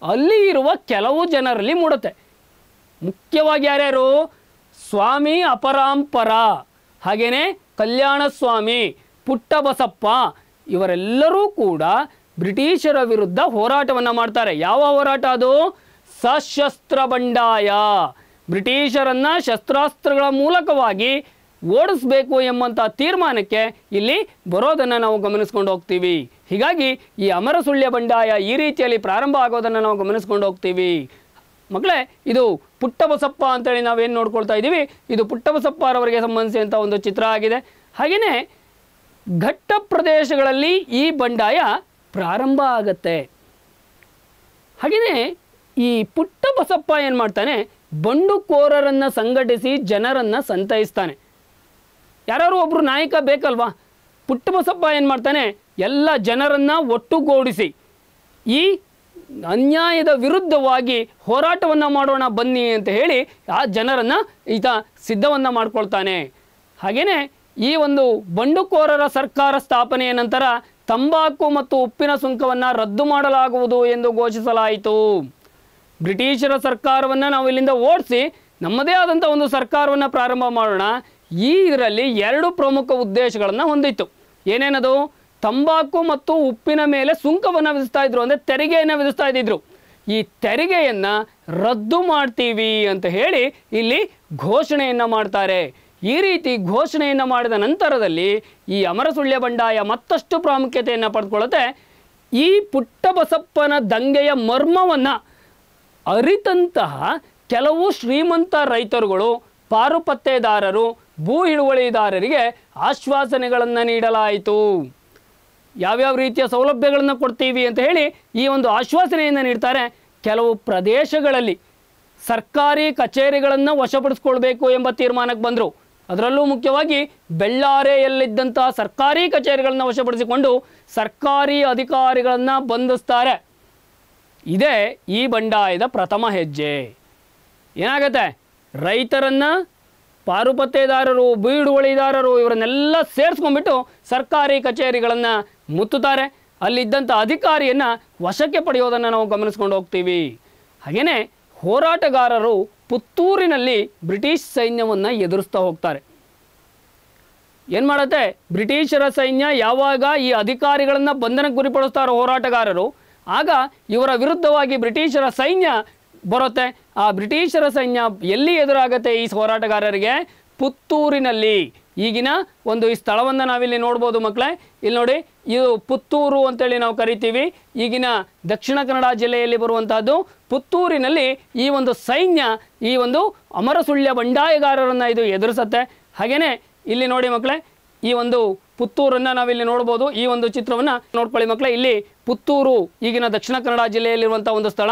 Speaker 1: ಅಲ್ಲಿ ಇರುವ ಕೆಲವು ಜನರಲ್ಲಿ ಮೂಡುತ್ತೆ. ಮುಖ್ಯವಾಗಿ ಯಾರ್ಯಾರು? ಸ್ವಾಮಿ ಅಪರಾಂಪರ ಹಾಗೆಯೇ ಕಲ್ಯಾಣ ಸ್ವಾಮಿ, ಪುಟ್ಟಬಸಪ್ಪ ಇವರೆಲ್ಲರೂ ಕೂಡ ಬ್ರಿಟಿಷರ ವಿರುದ್ಧ ಹೋರಾಟವನ್ನು ಮಾಡ್ತಾರೆ. ಯಾವ ಹೋರಾಟ ಅದು? ಸಶಸ್ತ್ರ ಬಂಡಾಯ. ಬ್ರಿಟಿಷರನ್ನು ಶಸ್ತ್ರಾಸ್ತ್ರಗಳ ಮೂಲಕವಾಗಿ ಓಡಿಸ್ಬೇಕು ಎಂಬಂಥ ತೀರ್ಮಾನಕ್ಕೆ ಇಲ್ಲಿ ಬರೋದನ್ನು ನಾವು ಗಮನಿಸ್ಕೊಂಡು ಹೋಗ್ತೀವಿ. ಹೀಗಾಗಿ ಈ ಅಮರ ಸುಳ್ಯ ಬಂಡಾಯ ಈ ರೀತಿಯಲ್ಲಿ ಪ್ರಾರಂಭ ಆಗೋದನ್ನು ನಾವು ಗಮನಿಸ್ಕೊಂಡು ಹೋಗ್ತೀವಿ. ಮಕ್ಕಳೇ, ಇದು ಪುಟ್ಟಬಸಪ್ಪ ಅಂತೇಳಿ ನಾವೇನು ನೋಡ್ಕೊಳ್ತಾ ಇದ್ದೀವಿ? ಇದು ಪುಟ್ಟಬಸಪ್ಪರವರಿಗೆ ಸಂಬಂಧಿಸಿದಂಥ ಒಂದು ಚಿತ್ರ ಆಗಿದೆ. ಹಾಗೆಯೇ ಘಟ್ಟ ಪ್ರದೇಶಗಳಲ್ಲಿ ಈ ಬಂಡಾಯ ಪ್ರಾರಂಭ ಆಗತ್ತೆ. ಹಾಗೆಯೇ ಈ ಪುಟ್ಟ ಬಸಪ್ಪ ಏನು ಮಾಡ್ತಾನೆ? ಬಂಡುಕೋರರನ್ನು ಸಂಘಟಿಸಿ ಜನರನ್ನು ಸಂತೈಸ್ತಾನೆ. ಯಾರು ಒಬ್ಬರು ನಾಯಕ ಬೇಕಲ್ವಾ? ಪುಟ್ಟ ಬಸಪ್ಪ ಏನು ಮಾಡ್ತಾನೆ? ಎಲ್ಲ ಜನರನ್ನು ಒಟ್ಟುಗೂಡಿಸಿ, ಈ ಅನ್ಯಾಯದ ವಿರುದ್ಧವಾಗಿ ಹೋರಾಟವನ್ನು ಮಾಡೋಣ ಬನ್ನಿ ಅಂತ ಹೇಳಿ ಆ ಜನರನ್ನು ಈತ ಸಿದ್ಧವನ್ನು ಮಾಡಿಕೊಳ್ತಾನೆ. ಹಾಗೆಯೇ ಈ ಒಂದು ಬಂಡುಕೋರರ ಸರ್ಕಾರ ಸ್ಥಾಪನೆಯ ನಂತರ ತಂಬಾಕು ಮತ್ತು ಉಪ್ಪಿನ ಸುಂಕವನ್ನು ರದ್ದು ಮಾಡಲಾಗುವುದು ಎಂದು ಘೋಷಿಸಲಾಯಿತು. ಬ್ರಿಟಿಷರ ಸರ್ಕಾರವನ್ನು ನಾವು ಇಲ್ಲಿಂದ ಓಡಿಸಿ, ನಮ್ಮದೇ ಆದಂಥ ಒಂದು ಸರ್ಕಾರವನ್ನು ಪ್ರಾರಂಭ ಮಾಡೋಣ. ಈ ಇದರಲ್ಲಿ ಎರಡು ಪ್ರಮುಖ ಉದ್ದೇಶಗಳನ್ನು ಹೊಂದಿತ್ತು. ಏನೇನದು? ತಂಬಾಕು ಮತ್ತು ಉಪ್ಪಿನ ಮೇಲೆ ಸುಂಕವನ್ನು ವಿಧಿಸ್ತಾ ಇದ್ರು, ಅಂದರೆ ತೆರಿಗೆಯನ್ನು ವಿಧಿಸ್ತಾ ಇದ್ದಿದ್ರು. ಈ ತೆರಿಗೆಯನ್ನು ರದ್ದು ಮಾಡ್ತೀವಿ ಅಂತ ಹೇಳಿ ಇಲ್ಲಿ ಘೋಷಣೆಯನ್ನು ಮಾಡ್ತಾರೆ. ಈ ರೀತಿ ಘೋಷಣೆಯನ್ನು ಮಾಡಿದ ನಂತರದಲ್ಲಿ ಈ ಅಮರಸುಳ್ಯ ಬಂಡಾಯ ಮತ್ತಷ್ಟು ಪ್ರಾಮುಖ್ಯತೆಯನ್ನು ಪಡೆದುಕೊಳ್ಳುತ್ತೆ ಈ ಪುಟ್ಟಬಸಪ್ಪನ ದಂಗೆಯ ಮರ್ಮವನ್ನು ಅರಿತಂತಹ ಕೆಲವು ಶ್ರೀಮಂತ ರೈತರುಗಳು, ಪಾರುಪತ್ತೆದಾರರು ಭೂ ಹಿಡುವಳಿದಾರರಿಗೆ ಆಶ್ವಾಸನೆಗಳನ್ನು ನೀಡಲಾಯಿತು. ಯಾವ್ಯಾವ ರೀತಿಯ ಸೌಲಭ್ಯಗಳನ್ನು ಕೊಡ್ತೀವಿ ಅಂತ ಹೇಳಿ ಈ ಒಂದು ಆಶ್ವಾಸನೆಯನ್ನು ನೀಡ್ತಾರೆ ಕೆಲವು ಪ್ರದೇಶಗಳಲ್ಲಿ. ಸರ್ಕಾರಿ ಕಚೇರಿಗಳನ್ನು ವಶಪಡಿಸ್ಕೊಳ್ಬೇಕು ಎಂಬ ತೀರ್ಮಾನಕ್ಕೆ ಬಂದರು. ಅದರಲ್ಲೂ ಮುಖ್ಯವಾಗಿ ಬೆಳ್ಳಾರೆಯಲ್ಲಿದ್ದಂಥ ಸರ್ಕಾರಿ ಕಚೇರಿಗಳನ್ನು ವಶಪಡಿಸಿಕೊಂಡು ಸರ್ಕಾರಿ ಅಧಿಕಾರಿಗಳನ್ನು ಬಂಧಿಸ್ತಾರೆ. ಇದೇ ಈ ಬಂಡಾಯದ ಪ್ರಥಮ ಹೆಜ್ಜೆ. ಏನಾಗತ್ತೆ? ರೈತರನ್ನು ಪಾರುಪತ್ತೆದಾರರು ಬೀಡುವಳಿದಾರರು ಇವರನ್ನೆಲ್ಲ ಸೇರಿಸ್ಕೊಂಡ್ಬಿಟ್ಟು ಸರ್ಕಾರಿ ಕಚೇರಿಗಳನ್ನು ಮುತ್ತುತ್ತಾರೆ. ಅಲ್ಲಿದ್ದಂಥ ಅಧಿಕಾರಿಯನ್ನು ವಶಕ್ಕೆ ಪಡೆಯೋದನ್ನು ನಾವು ಗಮನಿಸ್ಕೊಂಡು ಹೋಗ್ತೀವಿ. ಹಾಗೆಯೇ ಹೋರಾಟಗಾರರು ಪುತ್ತೂರಿನಲ್ಲಿ ಬ್ರಿಟಿಷ್ ಸೈನ್ಯವನ್ನು ಎದುರಿಸ್ತಾ ಹೋಗ್ತಾರೆ. ಏನು ಮಾಡುತ್ತೆ? ಬ್ರಿಟಿಷರ ಸೈನ್ಯ ಯಾವಾಗ ಈ ಅಧಿಕಾರಿಗಳನ್ನು ಬಂಧನಕ್ಕೆ ಗುರಿಪಡಿಸ್ತಾರೋ ಹೋರಾಟಗಾರರು, ಆಗ ಇವರ ವಿರುದ್ಧವಾಗಿ ಬ್ರಿಟಿಷರ ಸೈನ್ಯ ಬರುತ್ತೆ. ಆ ಬ್ರಿಟಿಷರ ಸೈನ್ಯ ಎಲ್ಲಿ ಎದುರಾಗತ್ತೆ ಈ ಹೋರಾಟಗಾರರಿಗೆ? ಪುತ್ತೂರಿನಲ್ಲಿ. ಈಗಿನ ಒಂದು ಈ ಸ್ಥಳವನ್ನು ನಾವಿಲ್ಲಿ ನೋಡ್ಬೋದು ಮಕ್ಕಳೇ. ಇಲ್ಲಿ ನೋಡಿ, ಇದು ಪುತ್ತೂರು ಅಂತೇಳಿ ನಾವು ಕರಿತೀವಿ. ಈಗಿನ ದಕ್ಷಿಣ ಕನ್ನಡ ಜಿಲ್ಲೆಯಲ್ಲಿ ಬರುವಂತಹದ್ದು ಪುತ್ತೂರಿನಲ್ಲಿ ಈ ಒಂದು ಸೈನ್ಯ, ಈ ಒಂದು ಅಮರಸುಳ್ಯ ಬಂಡಾಯಗಾರರನ್ನು ಇದು ಎದುರಿಸತ್ತೆ. ಹಾಗೆಯೇ ಇಲ್ಲಿ ನೋಡಿ ಮಕ್ಕಳೇ, ಈ ಒಂದು ಪುತ್ತೂರನ್ನು ನಾವಿಲ್ಲಿ ನೋಡ್ಬೋದು. ಈ ಒಂದು ಚಿತ್ರವನ್ನು ನೋಡ್ಕೊಳ್ಳಿ ಮಕ್ಕಳೇ. ಇಲ್ಲಿ ಪುತ್ತೂರು, ಈಗಿನ ದಕ್ಷಿಣ ಕನ್ನಡ ಜಿಲ್ಲೆಯಲ್ಲಿರುವಂಥ ಒಂದು ಸ್ಥಳ.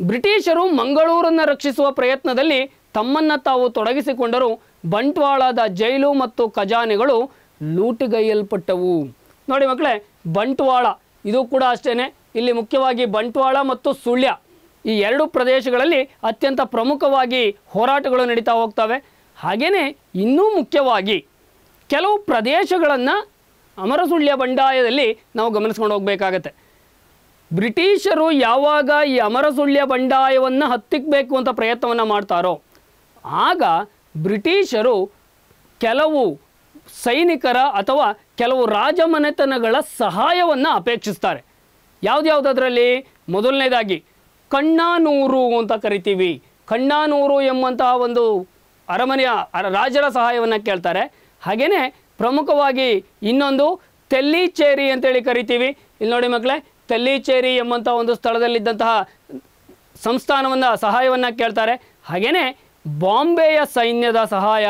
Speaker 1: ಬ್ರಿಟಿಷರು ಮಂಗಳೂರನ್ನು ರಕ್ಷಿಸುವ ಪ್ರಯತ್ನದಲ್ಲಿ ತಮ್ಮನ್ನು ತಾವು ತೊಡಗಿಸಿಕೊಂಡರು ಬಂಟ್ವಾಳದ ಜೈಲು ಮತ್ತು ಖಜಾನೆಗಳು ಲೂಟಿಗೈಯಲ್ಪಟ್ಟವು. ನೋಡಿ ಮಕ್ಕಳೇ, ಬಂಟ್ವಾಳ, ಇದು ಕೂಡ ಅಷ್ಟೇ ಇಲ್ಲಿ ಮುಖ್ಯವಾಗಿ ಬಂಟ್ವಾಳ ಮತ್ತು ಸುಳ್ಯ ಈ ಎರಡು ಪ್ರದೇಶಗಳಲ್ಲಿ ಅತ್ಯಂತ ಪ್ರಮುಖವಾಗಿ ಹೋರಾಟಗಳು ನಡೀತಾ ಹೋಗ್ತವೆ. ಹಾಗೆಯೇ ಇನ್ನೂ ಮುಖ್ಯವಾಗಿ ಕೆಲವು ಪ್ರದೇಶಗಳನ್ನು ಅಮರಸುಳ್ಯ ಬಂಡಾಯದಲ್ಲಿ ನಾವು ಗಮನಿಸ್ಕೊಂಡು ಹೋಗಬೇಕಾಗತ್ತೆ. ಬ್ರಿಟಿಷರು ಯಾವಾಗ ಈ ಅಮರಸುಳ್ಯ ಬಂಡಾಯವನ್ನು ಹತ್ತಿಕ್ಕಬೇಕು ಅಂತ ಪ್ರಯತ್ನವನ್ನು ಮಾಡ್ತಾರೋ, ಆಗ ಬ್ರಿಟಿಷರು ಕೆಲವು ಸೈನಿಕರ ಅಥವಾ ಕೆಲವು ರಾಜಮನೆತನಗಳ ಸಹಾಯವನ್ನು ಅಪೇಕ್ಷಿಸ್ತಾರೆ. ಯಾವುದ್ಯಾವುದರಲ್ಲಿ ಮೊದಲನೇದಾಗಿ, ಕಣ್ಣಾನೂರು ಅಂತ ಕರಿತೀವಿ. ಕಣ್ಣಾನೂರು ಎಂಬಂತಹ ಒಂದು ಅರಮನೆಯ ಅರ- ರಾಜರ ಸಹಾಯವನ್ನು ಕೇಳ್ತಾರೆ. ಹಾಗೆಯೇ ಪ್ರಮುಖವಾಗಿ ಇನ್ನೊಂದು ತೆಲ್ಲಿಚೇರಿ ಅಂತೇಳಿ ಕರಿತೀವಿ. ಇಲ್ಲಿ ನೋಡಿ ಮಕ್ಕಳೇ ತೆಲ್ಲಿಚೇರಿ ಎಂಬಂಥ ಒಂದು ಸ್ಥಳದಲ್ಲಿದ್ದಂತಹ ಸಂಸ್ಥಾನವನ್ನು, ಸಹಾಯವನ್ನು ಕೇಳ್ತಾರೆ. ಹಾಗೆಯೇ ಬಾಂಬೆಯ ಸೈನ್ಯದ ಸಹಾಯ.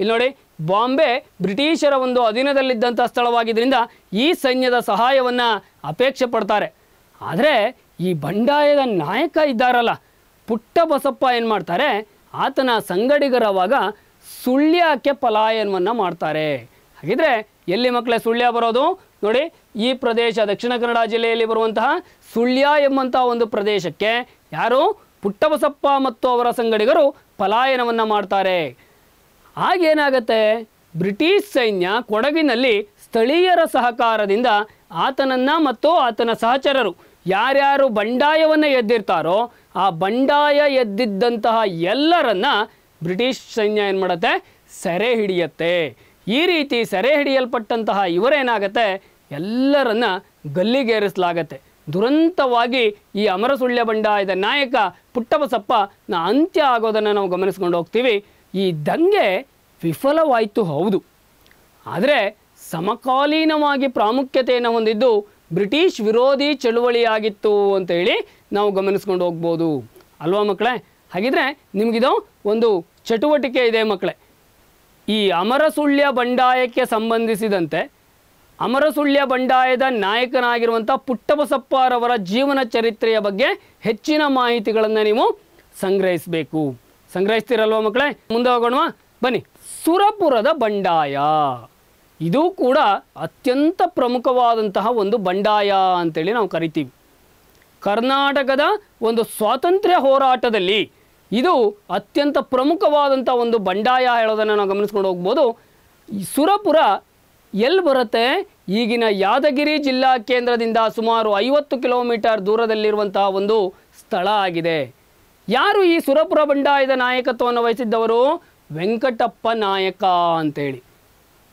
Speaker 1: ಇಲ್ಲಿ ನೋಡಿ, ಬಾಂಬೆ ಬ್ರಿಟಿಷರ ಒಂದು ಅಧೀನದಲ್ಲಿದ್ದಂಥ ಸ್ಥಳವಾಗಿದ್ದರಿಂದ ಈ ಸೈನ್ಯದ ಸಹಾಯವನ್ನು ಅಪೇಕ್ಷೆ ಪಡ್ತಾರೆ. ಆದರೆ ಈ ಬಂಡಾಯದ ನಾಯಕ ಇದ್ದಾರಲ್ಲ ಪುಟ್ಟ ಬಸಪ್ಪ ಏನು ಮಾಡ್ತಾರೆ? ಆತನ ಸಂಗಡಿಗರವಾಗ ಸುಳ್ಯಕ್ಕೆ ಪಲಾಯನವನ್ನು ಮಾಡ್ತಾರೆ. ಹಾಗಿದ್ರೆ ಎಲ್ಲಿ ಮಕ್ಕಳೇ ಸುಳ್ಯ ಬರೋದು? ನೋಡಿ, ಈ ಪ್ರದೇಶ ದಕ್ಷಿಣ ಕನ್ನಡ ಜಿಲ್ಲೆಯಲ್ಲಿ ಬರುವಂತಹ ಸುಳ್ಯ ಎಂಬಂತಹ ಒಂದು ಪ್ರದೇಶಕ್ಕೆ ಯಾರು? ಪುಟ್ಟಬಸಪ್ಪ ಮತ್ತು ಅವರ ಸಂಗಡಿಗರು ಪಲಾಯನವನ್ನು ಮಾಡ್ತಾರೆ. ಆಗೇನಾಗತ್ತೆ ಬ್ರಿಟಿಷ್ ಸೈನ್ಯ ಕೊಡಗಿನಲ್ಲಿ ಸ್ಥಳೀಯರ ಸಹಕಾರದಿಂದ ಆತನನ್ನು ಮತ್ತು ಆತನ ಸಹಚರರು ಯಾರ್ಯಾರು ಬಂಡಾಯವನ್ನು ಎದ್ದಿರ್ತಾರೋ, ಆ ಬಂಡಾಯ ಎದ್ದಿದ್ದಂತಹ ಎಲ್ಲರನ್ನ ಬ್ರಿಟಿಷ್ ಸೈನ್ಯ ಏನು ಮಾಡುತ್ತೆ ಸೆರೆ ಹಿಡಿಯತ್ತೆ. ಈ ರೀತಿ ಸೆರೆ ಹಿಡಿಯಲ್ಪಟ್ಟಂತಹ ಇವರೇನಾಗತ್ತೆ? ಎಲ್ಲರನ್ನ ಗಲ್ಲಿಗೇರಿಸಲಾಗತ್ತೆ. ದುರಂತವಾಗಿ ಈ ಅಮರಸುಳ್ಯ ಬಂಡಾಯದ ನಾಯಕ ಪುಟ್ಟಬಸಪ್ಪನ ಅಂತ್ಯ ಆಗೋದನ್ನು ನಾವು ಗಮನಿಸ್ಕೊಂಡು ಹೋಗ್ತೀವಿ. ಈ ದಂಗೆ ವಿಫಲವಾಯಿತು ಹೌದು. ಆದರೆ ಸಮಕಾಲೀನವಾಗಿ ಪ್ರಾಮುಖ್ಯತೆಯನ್ನು ಹೊಂದಿದ್ದು ಬ್ರಿಟಿಷ್ ವಿರೋಧಿ ಚಳುವಳಿಯಾಗಿತ್ತು ಅಂತ ಹೇಳಿ ನಾವು ಗಮನಿಸ್ಕೊಂಡು ಹೋಗ್ಬೋದು. ಅಲ್ವಾ ಮಕ್ಕಳೇ? ಹಾಗಿದ್ರೆ ನಿಮಗಿದು ಒಂದು ಚಟುವಟಿಕೆ ಇದೆ ಮಕ್ಕಳೇ. ಈ ಅಮರಸುಳ್ಯ ಬಂಡಾಯಕ್ಕೆ ಸಂಬಂಧಿಸಿದಂತೆ ಅಮರಸುಳ್ಯ ಬಂಡಾಯದ ನಾಯಕನಾಗಿರುವಂಥ ಪುಟ್ಟಬಸಪ್ಪರವರ ಜೀವನ ಚರಿತ್ರೆಯ ಬಗ್ಗೆ ಹೆಚ್ಚಿನ ಮಾಹಿತಿಗಳನ್ನು ನೀವು ಸಂಗ್ರಹಿಸಬೇಕು. ಸಂಗ್ರಹಿಸ್ತೀರಲ್ವ ಮಕ್ಕಳೇ? ಮುಂದೆ ಹೋಗೋಣ ಬನ್ನಿ. ಸುರಪುರದ ಬಂಡಾಯ. ಇದು ಕೂಡ ಅತ್ಯಂತ ಪ್ರಮುಖವಾದಂತಹ ಒಂದು ಬಂಡಾಯ ಅಂತೇಳಿ ನಾವು ಕರಿತೀವಿ. ಕರ್ನಾಟಕದ ಒಂದು ಸ್ವಾತಂತ್ರ್ಯ ಹೋರಾಟದಲ್ಲಿ ಇದು ಅತ್ಯಂತ ಪ್ರಮುಖವಾದಂಥ ಒಂದು ಬಂಡಾಯ ಹೇಳೋದನ್ನು ನಾವು ಗಮನಿಸ್ಕೊಂಡು ಹೋಗ್ಬೋದು. ಸುರಪುರ ಎಲ್ಲಿ ಬರುತ್ತೆ? ಈಗಿನ ಯಾದಗಿರಿ ಜಿಲ್ಲಾ ಕೇಂದ್ರದಿಂದ ಸುಮಾರು ಐವತ್ತು ಕಿಲೋಮೀಟರ್ ದೂರದಲ್ಲಿರುವಂತಹ ಒಂದು ಸ್ಥಳ ಆಗಿದೆ. ಯಾರು ಈ ಸುರಪುರ ಬಂಡಾಯದ ನಾಯಕತ್ವವನ್ನು ವಹಿಸಿದ್ದವರು? ವೆಂಕಟಪ್ಪ ನಾಯಕ ಅಂತೇಳಿ.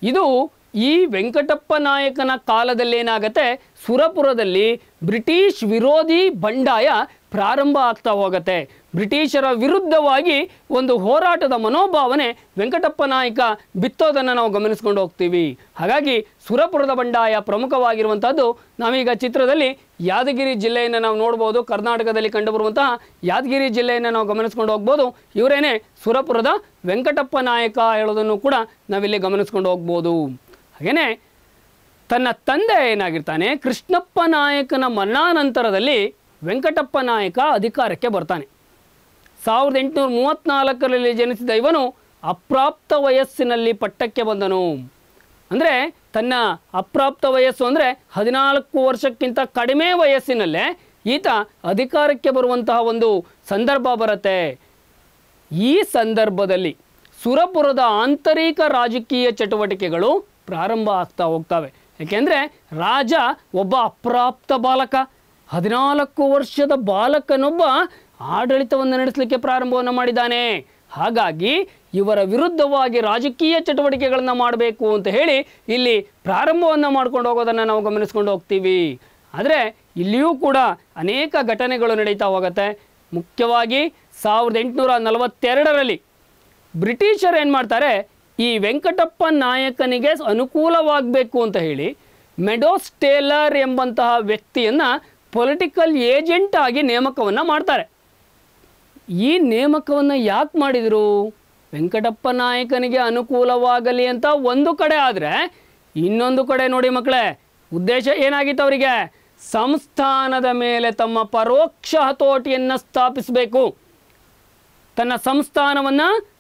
Speaker 1: ಇದು ಈ ವೆಂಕಟಪ್ಪ ನಾಯಕನ ಕಾಲದಲ್ಲಿ ಏನಾಗತ್ತೆ ಸುರಪುರದಲ್ಲಿ ಬ್ರಿಟಿಷ್ ವಿರೋಧಿ ಬಂಡಾಯ ಪ್ರಾರಂಭ ಆಗ್ತಾ ಹೋಗುತ್ತೆ. ಬ್ರಿಟಿಷರ ವಿರುದ್ಧವಾಗಿ ಒಂದು ಹೋರಾಟದ ಮನೋಭಾವನೆ ವೆಂಕಟಪ್ಪ ನಾಯಕ ಬಿತ್ತೋದನ್ನು ನಾವು ಗಮನಿಸ್ಕೊಂಡು ಹೋಗ್ತೀವಿ. ಹಾಗಾಗಿ ಸುರಪುರದ ಬಂಡಾಯ ಪ್ರಮುಖವಾಗಿರುವಂಥದ್ದು ನಾವೀಗ ಚಿತ್ರದಲ್ಲಿ ಯಾದಗಿರಿ ಜಿಲ್ಲೆಯನ್ನು ನಾವು ನೋಡ್ಬೋದು, ಕರ್ನಾಟಕದಲ್ಲಿ ಕಂಡುಬರುವಂತಹ ಯಾದಗಿರಿ ಜಿಲ್ಲೆಯನ್ನು ನಾವು ಗಮನಿಸ್ಕೊಂಡು ಹೋಗ್ಬೋದು. ಇವರೇನೆ ಸುರಪುರದ ವೆಂಕಟಪ್ಪ ನಾಯಕ ಹೇಳೋದನ್ನು ಕೂಡ ನಾವಿಲ್ಲಿ ಗಮನಿಸ್ಕೊಂಡು ಹೋಗ್ಬೋದು. ಹಾಗೆಯೇ ತನ್ನ ತಂದೆ ಏನಾಗಿರ್ತಾನೆ, ಕೃಷ್ಣಪ್ಪ ನಾಯಕನ ಮರಣಾನಂತರದಲ್ಲಿ ವೆಂಕಟಪ್ಪ ನಾಯಕ ಅಧಿಕಾರಕ್ಕೆ ಬರ್ತಾನೆ. ಸಾವಿರದ ಎಂಟುನೂರ ಮೂವತ್ತ್ನಾಲ್ಕರಲ್ಲಿ ಜನಿಸಿದ ಇವನು ಅಪ್ರಾಪ್ತ ವಯಸ್ಸಿನಲ್ಲಿ ಪಟ್ಟಕ್ಕೆ ಬಂದನು. ಅಂದರೆ ತನ್ನ ಅಪ್ರಾಪ್ತ ವಯಸ್ಸು ಅಂದರೆ ಹದಿನಾಲ್ಕು ವರ್ಷಕ್ಕಿಂತ ಕಡಿಮೆ ವಯಸ್ಸಿನಲ್ಲೇ ಈತ ಅಧಿಕಾರಕ್ಕೆ ಬರುವಂತಹ ಒಂದು ಸಂದರ್ಭ ಬರುತ್ತೆ. ಈ ಸಂದರ್ಭದಲ್ಲಿ ಸುರಪುರದ ಆಂತರಿಕ ರಾಜಕೀಯ ಚಟುವಟಿಕೆಗಳು ಪ್ರಾರಂಭ ಆಗ್ತಾ ಹೋಗ್ತವೆ. ಏಕೆಂದರೆ ರಾಜ ಒಬ್ಬ ಅಪ್ರಾಪ್ತ ಬಾಲಕ. ಹದಿನಾಲ್ಕು ವರ್ಷದ ಬಾಲಕನೊಬ್ಬ ಆಡಳಿತವನ್ನು ನಡೆಸಲಿಕ್ಕೆ ಪ್ರಾರಂಭವನ್ನು ಮಾಡಿದ್ದಾನೆ. ಹಾಗಾಗಿ ಇವರ ವಿರುದ್ಧವಾಗಿ ರಾಜಕೀಯ ಚಟುವಟಿಕೆಗಳನ್ನು ಮಾಡಬೇಕು ಅಂತ ಹೇಳಿ ಇಲ್ಲಿ ಪ್ರಾರಂಭವನ್ನು ಮಾಡ್ಕೊಂಡು ಹೋಗೋದನ್ನು ನಾವು ಗಮನಿಸ್ಕೊಂಡು ಹೋಗ್ತೀವಿ. ಆದರೆ ಇಲ್ಲಿಯೂ ಕೂಡ ಅನೇಕ ಘಟನೆಗಳು ನಡೀತಾ ಹೋಗುತ್ತೆ. ಮುಖ್ಯವಾಗಿ ಸಾವಿರದ ಎಂಟುನೂರ ನಲವತ್ತೆರಡರಲ್ಲಿ ಬ್ರಿಟಿಷರು ಏನು ಮಾಡ್ತಾರೆ, ಈ ವೆಂಕಟಪ್ಪ ನಾಯಕನಿಗೆ ಅನುಕೂಲವಾಗಬೇಕು ಅಂತ ಹೇಳಿ ಮೆಡೋಸ್ ಟೇಲರ್ ಎಂಬಂತಹ ವ್ಯಕ್ತಿಯನ್ನು ಪೊಲಿಟಿಕಲ್ ಏಜೆಂಟ್ ಆಗಿ ನೇಮಕವನ್ನು ಮಾಡ್ತಾರೆ. ಈ ನೇಮಕವನ್ನು ಯಾಕೆ ಮಾಡಿದರು? ವೆಂಕಟಪ್ಪ ನಾಯಕನಿಗೆ ಅನುಕೂಲವಾಗಲಿ ಅಂತ ಒಂದು ಕಡೆ ಆದರೆ ಇನ್ನೊಂದು ಕಡೆ ನೋಡಿ ಮಕ್ಕಳೇ, ಉದ್ದೇಶ ಏನಾಗಿತ್ತು ಅವರಿಗೆ? ಸಂಸ್ಥಾನದ ಮೇಲೆ ತಮ್ಮ ಪರೋಕ್ಷ ಹತೋಟಿಯನ್ನು ಸ್ಥಾಪಿಸಬೇಕು. ತನ್ನ ಸಂಸ್ಥಾನವನ್ನು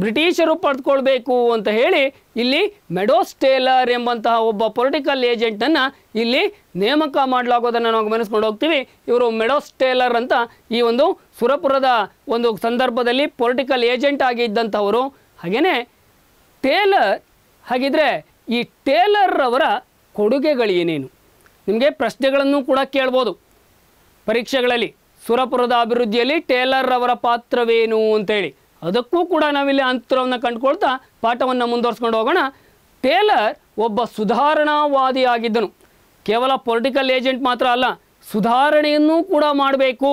Speaker 1: ಬ್ರಿಟಿಷರು ಪಡೆದುಕೊಳ್ಬೇಕು ಅಂತ ಹೇಳಿ ಇಲ್ಲಿ ಮೆಡೋಸ್ ಟೇಲರ್ ಎಂಬಂತಹ ಒಬ್ಬ ಪೊಲಿಟಿಕಲ್ ಏಜೆಂಟನ್ನು ಇಲ್ಲಿ ನೇಮಕ ಮಾಡಲಾಗೋದನ್ನು ನಾವು ಗಮನಿಸ್ಕೊಂಡು ಹೋಗ್ತೀವಿ. ಇವರು ಮೆಡೋಸ್ ಟೇಲರ್ ಅಂತ ಈ ಒಂದು ಸುರಪುರದ ಒಂದು ಸಂದರ್ಭದಲ್ಲಿ ಪೊಲಿಟಿಕಲ್ ಏಜೆಂಟ್ ಆಗಿ ಇದ್ದಂಥವರು ಹಾಗೆಯೇ ಟೇಲರ್ ಹಾಗಿದ್ರೆ ಈ ಟೇಲರ್ ಅವರ ಕೊಡುಗೆಗಳೇನೇನು ನಿಮಗೆ ಪ್ರಶ್ನೆಗಳನ್ನು ಕೂಡ ಕೇಳ್ಬೋದು. ಪರೀಕ್ಷೆಗಳಲ್ಲಿ ಸುರಪುರದ ಅಭಿವೃದ್ಧಿಯಲ್ಲಿ ಟೇಲರ್ ಅವರ ಪಾತ್ರವೇನು ಅಂತೇಳಿ ಅದಕ್ಕೂ ಕೂಡ ನಾವಿಲ್ಲಿ ಅಂತರವನ್ನು ಕಂಡುಕೊಳ್ತಾ ಪಾಠವನ್ನು ಮುಂದುವರ್ಸ್ಕೊಂಡು ಹೋಗೋಣ. ಟೇಲರ್ ಒಬ್ಬ ಸುಧಾರಣಾವಾದಿಯಾಗಿದ್ದನು. ಕೇವಲ ಪೊಲಿಟಿಕಲ್ ಏಜೆಂಟ್ ಮಾತ್ರ ಅಲ್ಲ, ಸುಧಾರಣೆಯನ್ನೂ ಕೂಡ ಮಾಡಬೇಕು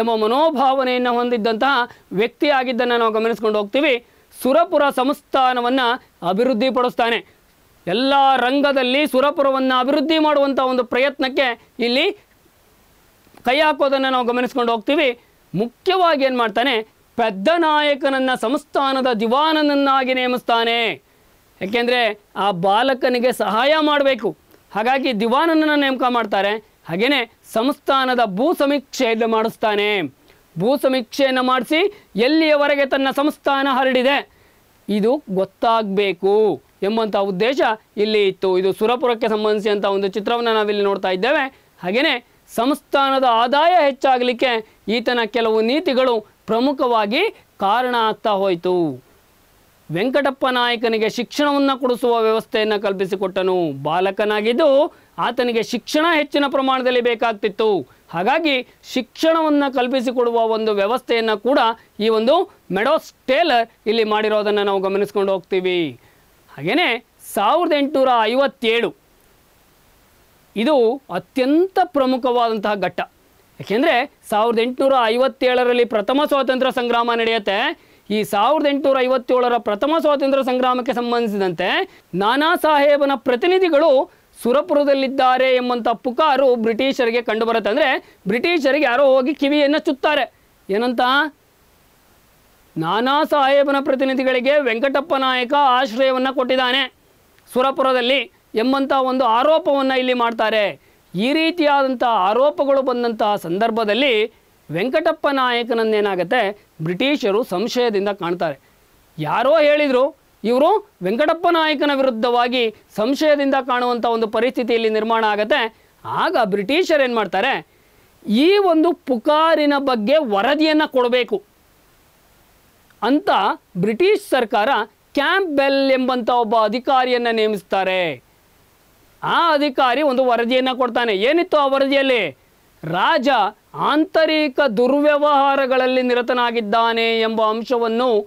Speaker 1: ಎಂಬ ಮನೋಭಾವನೆಯನ್ನು ಹೊಂದಿದ್ದಂತಹ ವ್ಯಕ್ತಿಯಾಗಿದ್ದನ್ನು ನಾವು ಗಮನಿಸ್ಕೊಂಡು ಹೋಗ್ತೀವಿ. ಸುರಪುರ ಸಂಸ್ಥಾನವನ್ನು ಅಭಿವೃದ್ಧಿಪಡಿಸ್ತಾನೆ ಎಲ್ಲ ರಂಗದಲ್ಲಿ ಸುರಪುರವನ್ನು ಅಭಿವೃದ್ಧಿ ಮಾಡುವಂಥ ಒಂದು ಪ್ರಯತ್ನಕ್ಕೆ ಇಲ್ಲಿ ಕೈ ಹಾಕೋದನ್ನು ನಾವು ಗಮನಿಸ್ಕೊಂಡು ಹೋಗ್ತೀವಿ. ಮುಖ್ಯವಾಗಿ ಏನು ಮಾಡ್ತಾನೆ ಪೆದ್ದ ನಾಯಕನನ್ನು ಸಂಸ್ಥಾನದ ದಿವಾನನನ್ನಾಗಿ ನೇಮಿಸ್ತಾನೆ. ಏಕೆಂದರೆ ಆ ಬಾಲಕನಿಗೆ ಸಹಾಯ ಮಾಡಬೇಕು. ಹಾಗಾಗಿ ದಿವಾನನನ್ನು ನೇಮಕ ಮಾಡ್ತಾರೆ. ಹಾಗೆಯೇ ಸಂಸ್ಥಾನದ ಭೂ ಸಮೀಕ್ಷೆಯನ್ನು ಮಾಡಿಸ್ತಾನೆ. ಭೂ ಸಮೀಕ್ಷೆಯನ್ನು ಮಾಡಿಸಿ ಎಲ್ಲಿಯವರೆಗೆ ತನ್ನ ಸಂಸ್ಥಾನ ಹರಡಿದೆ? ಇದು ಗೊತ್ತಾಗಬೇಕು ಎಂಬಂಥ ಉದ್ದೇಶ ಇಲ್ಲಿ ಇತ್ತು. ಇದು ಸುರಪುರಕ್ಕೆ ಸಂಬಂಧಿಸಿದಂಥ ಒಂದು ಚಿತ್ರವನ್ನು ನಾವಿಲ್ಲಿ ನೋಡ್ತಾ ಇದ್ದೇವೆ. ಹಾಗೆಯೇ ಸಂಸ್ಥಾನದ ಆದಾಯ ಹೆಚ್ಚಾಗಲಿಕ್ಕೆ ಈತನ ಕೆಲವು ನೀತಿಗಳು ಪ್ರಮುಖವಾಗಿ ಕಾರಣ ಆಗ್ತಾ ಹೋಯಿತು. ವೆಂಕಟಪ್ಪ ನಾಯಕನಿಗೆ ಶಿಕ್ಷಣವನ್ನು ಕೊಡಿಸುವ ವ್ಯವಸ್ಥೆಯನ್ನು ಕಲ್ಪಿಸಿಕೊಟ್ಟನು. ಬಾಲಕನಾಗಿದ್ದು ಆತನಿಗೆ ಶಿಕ್ಷಣ ಹೆಚ್ಚಿನ ಪ್ರಮಾಣದಲ್ಲಿ ಬೇಕಾಗ್ತಿತ್ತು. ಹಾಗಾಗಿ ಶಿಕ್ಷಣವನ್ನು ಕಲ್ಪಿಸಿಕೊಡುವ ಒಂದು ವ್ಯವಸ್ಥೆಯನ್ನು ಕೂಡ ಈ ಒಂದು ಮೆಡೋಸ್ ಟೇಲರ್ ಇಲ್ಲಿ ಮಾಡಿರೋದನ್ನು ನಾವು ಗಮನಿಸ್ಕೊಂಡು ಹೋಗ್ತೀವಿ. ಹಾಗೆಯೇ ಸಾವಿರದ ಎಂಟುನೂರ ಐವತ್ತೇಳು. ಇದು ಅತ್ಯಂತ ಪ್ರಮುಖವಾದಂತಹ ಘಟ್ಟ. ಯಾಕೆಂದರೆ ಸಾವಿರದ ಎಂಟುನೂರ ಐವತ್ತೇಳರಲ್ಲಿ ಪ್ರಥಮ ಸ್ವಾತಂತ್ರ್ಯ ಸಂಗ್ರಾಮ ನಡೆಯುತ್ತೆ. ಈ ಸಾವಿರದ ಎಂಟುನೂರ ಐವತ್ತೇಳರ ಪ್ರಥಮ ಸ್ವಾತಂತ್ರ್ಯ ಸಂಗ್ರಾಮಕ್ಕೆ ಸಂಬಂಧಿಸಿದಂತೆ ನಾನಾ ಸಾಹೇಬನ ಪ್ರತಿನಿಧಿಗಳು ಸುರಪುರದಲ್ಲಿದ್ದಾರೆ ಎಂಬಂಥ ಪುಕಾರು ಬ್ರಿಟಿಷರಿಗೆ ಕಂಡುಬರುತ್ತೆ. ಅಂದರೆ ಬ್ರಿಟಿಷರಿಗೆ ಯಾರೋ ಹೋಗಿ ಕಿವಿಯನ್ನು ಚುತ್ತಾರೆ. ಏನಂತ? ನಾನಾ ಸಾಹೇಬನ ಪ್ರತಿನಿಧಿಗಳಿಗೆ ವೆಂಕಟಪ್ಪ ನಾಯಕ ಆಶ್ರಯವನ್ನು ಕೊಟ್ಟಿದ್ದಾನೆ ಸುರಪುರದಲ್ಲಿ ಎಂಬಂಥ ಒಂದು ಆರೋಪವನ್ನು ಇಲ್ಲಿ ಮಾಡ್ತಾರೆ. ಈ ರೀತಿಯಾದಂಥ ಆರೋಪಗಳು ಬಂದಂತಹ ಸಂದರ್ಭದಲ್ಲಿ ವೆಂಕಟಪ್ಪ ನಾಯಕನನ್ನೇನಾಗುತ್ತೆ? ಬ್ರಿಟಿಷರು ಸಂಶಯದಿಂದ ಕಾಣ್ತಾರೆ. ಯಾರೋ ಹೇಳಿದರು, ಇವರು ವೆಂಕಟಪ್ಪ ನಾಯಕನ ವಿರುದ್ಧವಾಗಿ ಸಂಶಯದಿಂದ ಕಾಣುವಂಥ ಒಂದು ಪರಿಸ್ಥಿತಿಯಲ್ಲಿ ನಿರ್ಮಾಣ ಆಗುತ್ತೆ. ಆಗ ಬ್ರಿಟಿಷರು ಏನು ಮಾಡ್ತಾರೆ? ಈ ಒಂದು ಪುಕಾರಿನ ಬಗ್ಗೆ ವರದಿಯನ್ನು ಕೊಡಬೇಕು. ಅಂತ ಬ್ರಿಟಿಷ್ ಸರ್ಕಾರ ಕ್ಯಾಂಪ್ ಬೆಲ್ ಎಂಬಂಥ ಒಬ್ಬ ಅಧಿಕಾರಿಯನ್ನು ನೇಮಿಸ್ತಾರೆ. ಆ ಅಧಿಕಾರಿ ಒಂದು ವರದಿಯನ್ನು ಕೊಡ್ತಾನೆ. ಏನಿತ್ತು ಆ ವರದಿಯಲ್ಲಿ? ರಾಜ ಆಂತರಿಕ ದುರ್ವ್ಯವಹಾರಗಳಲ್ಲಿ ನಿರತನಾಗಿದ್ದಾನೆ ಎಂಬ ಅಂಶವನ್ನು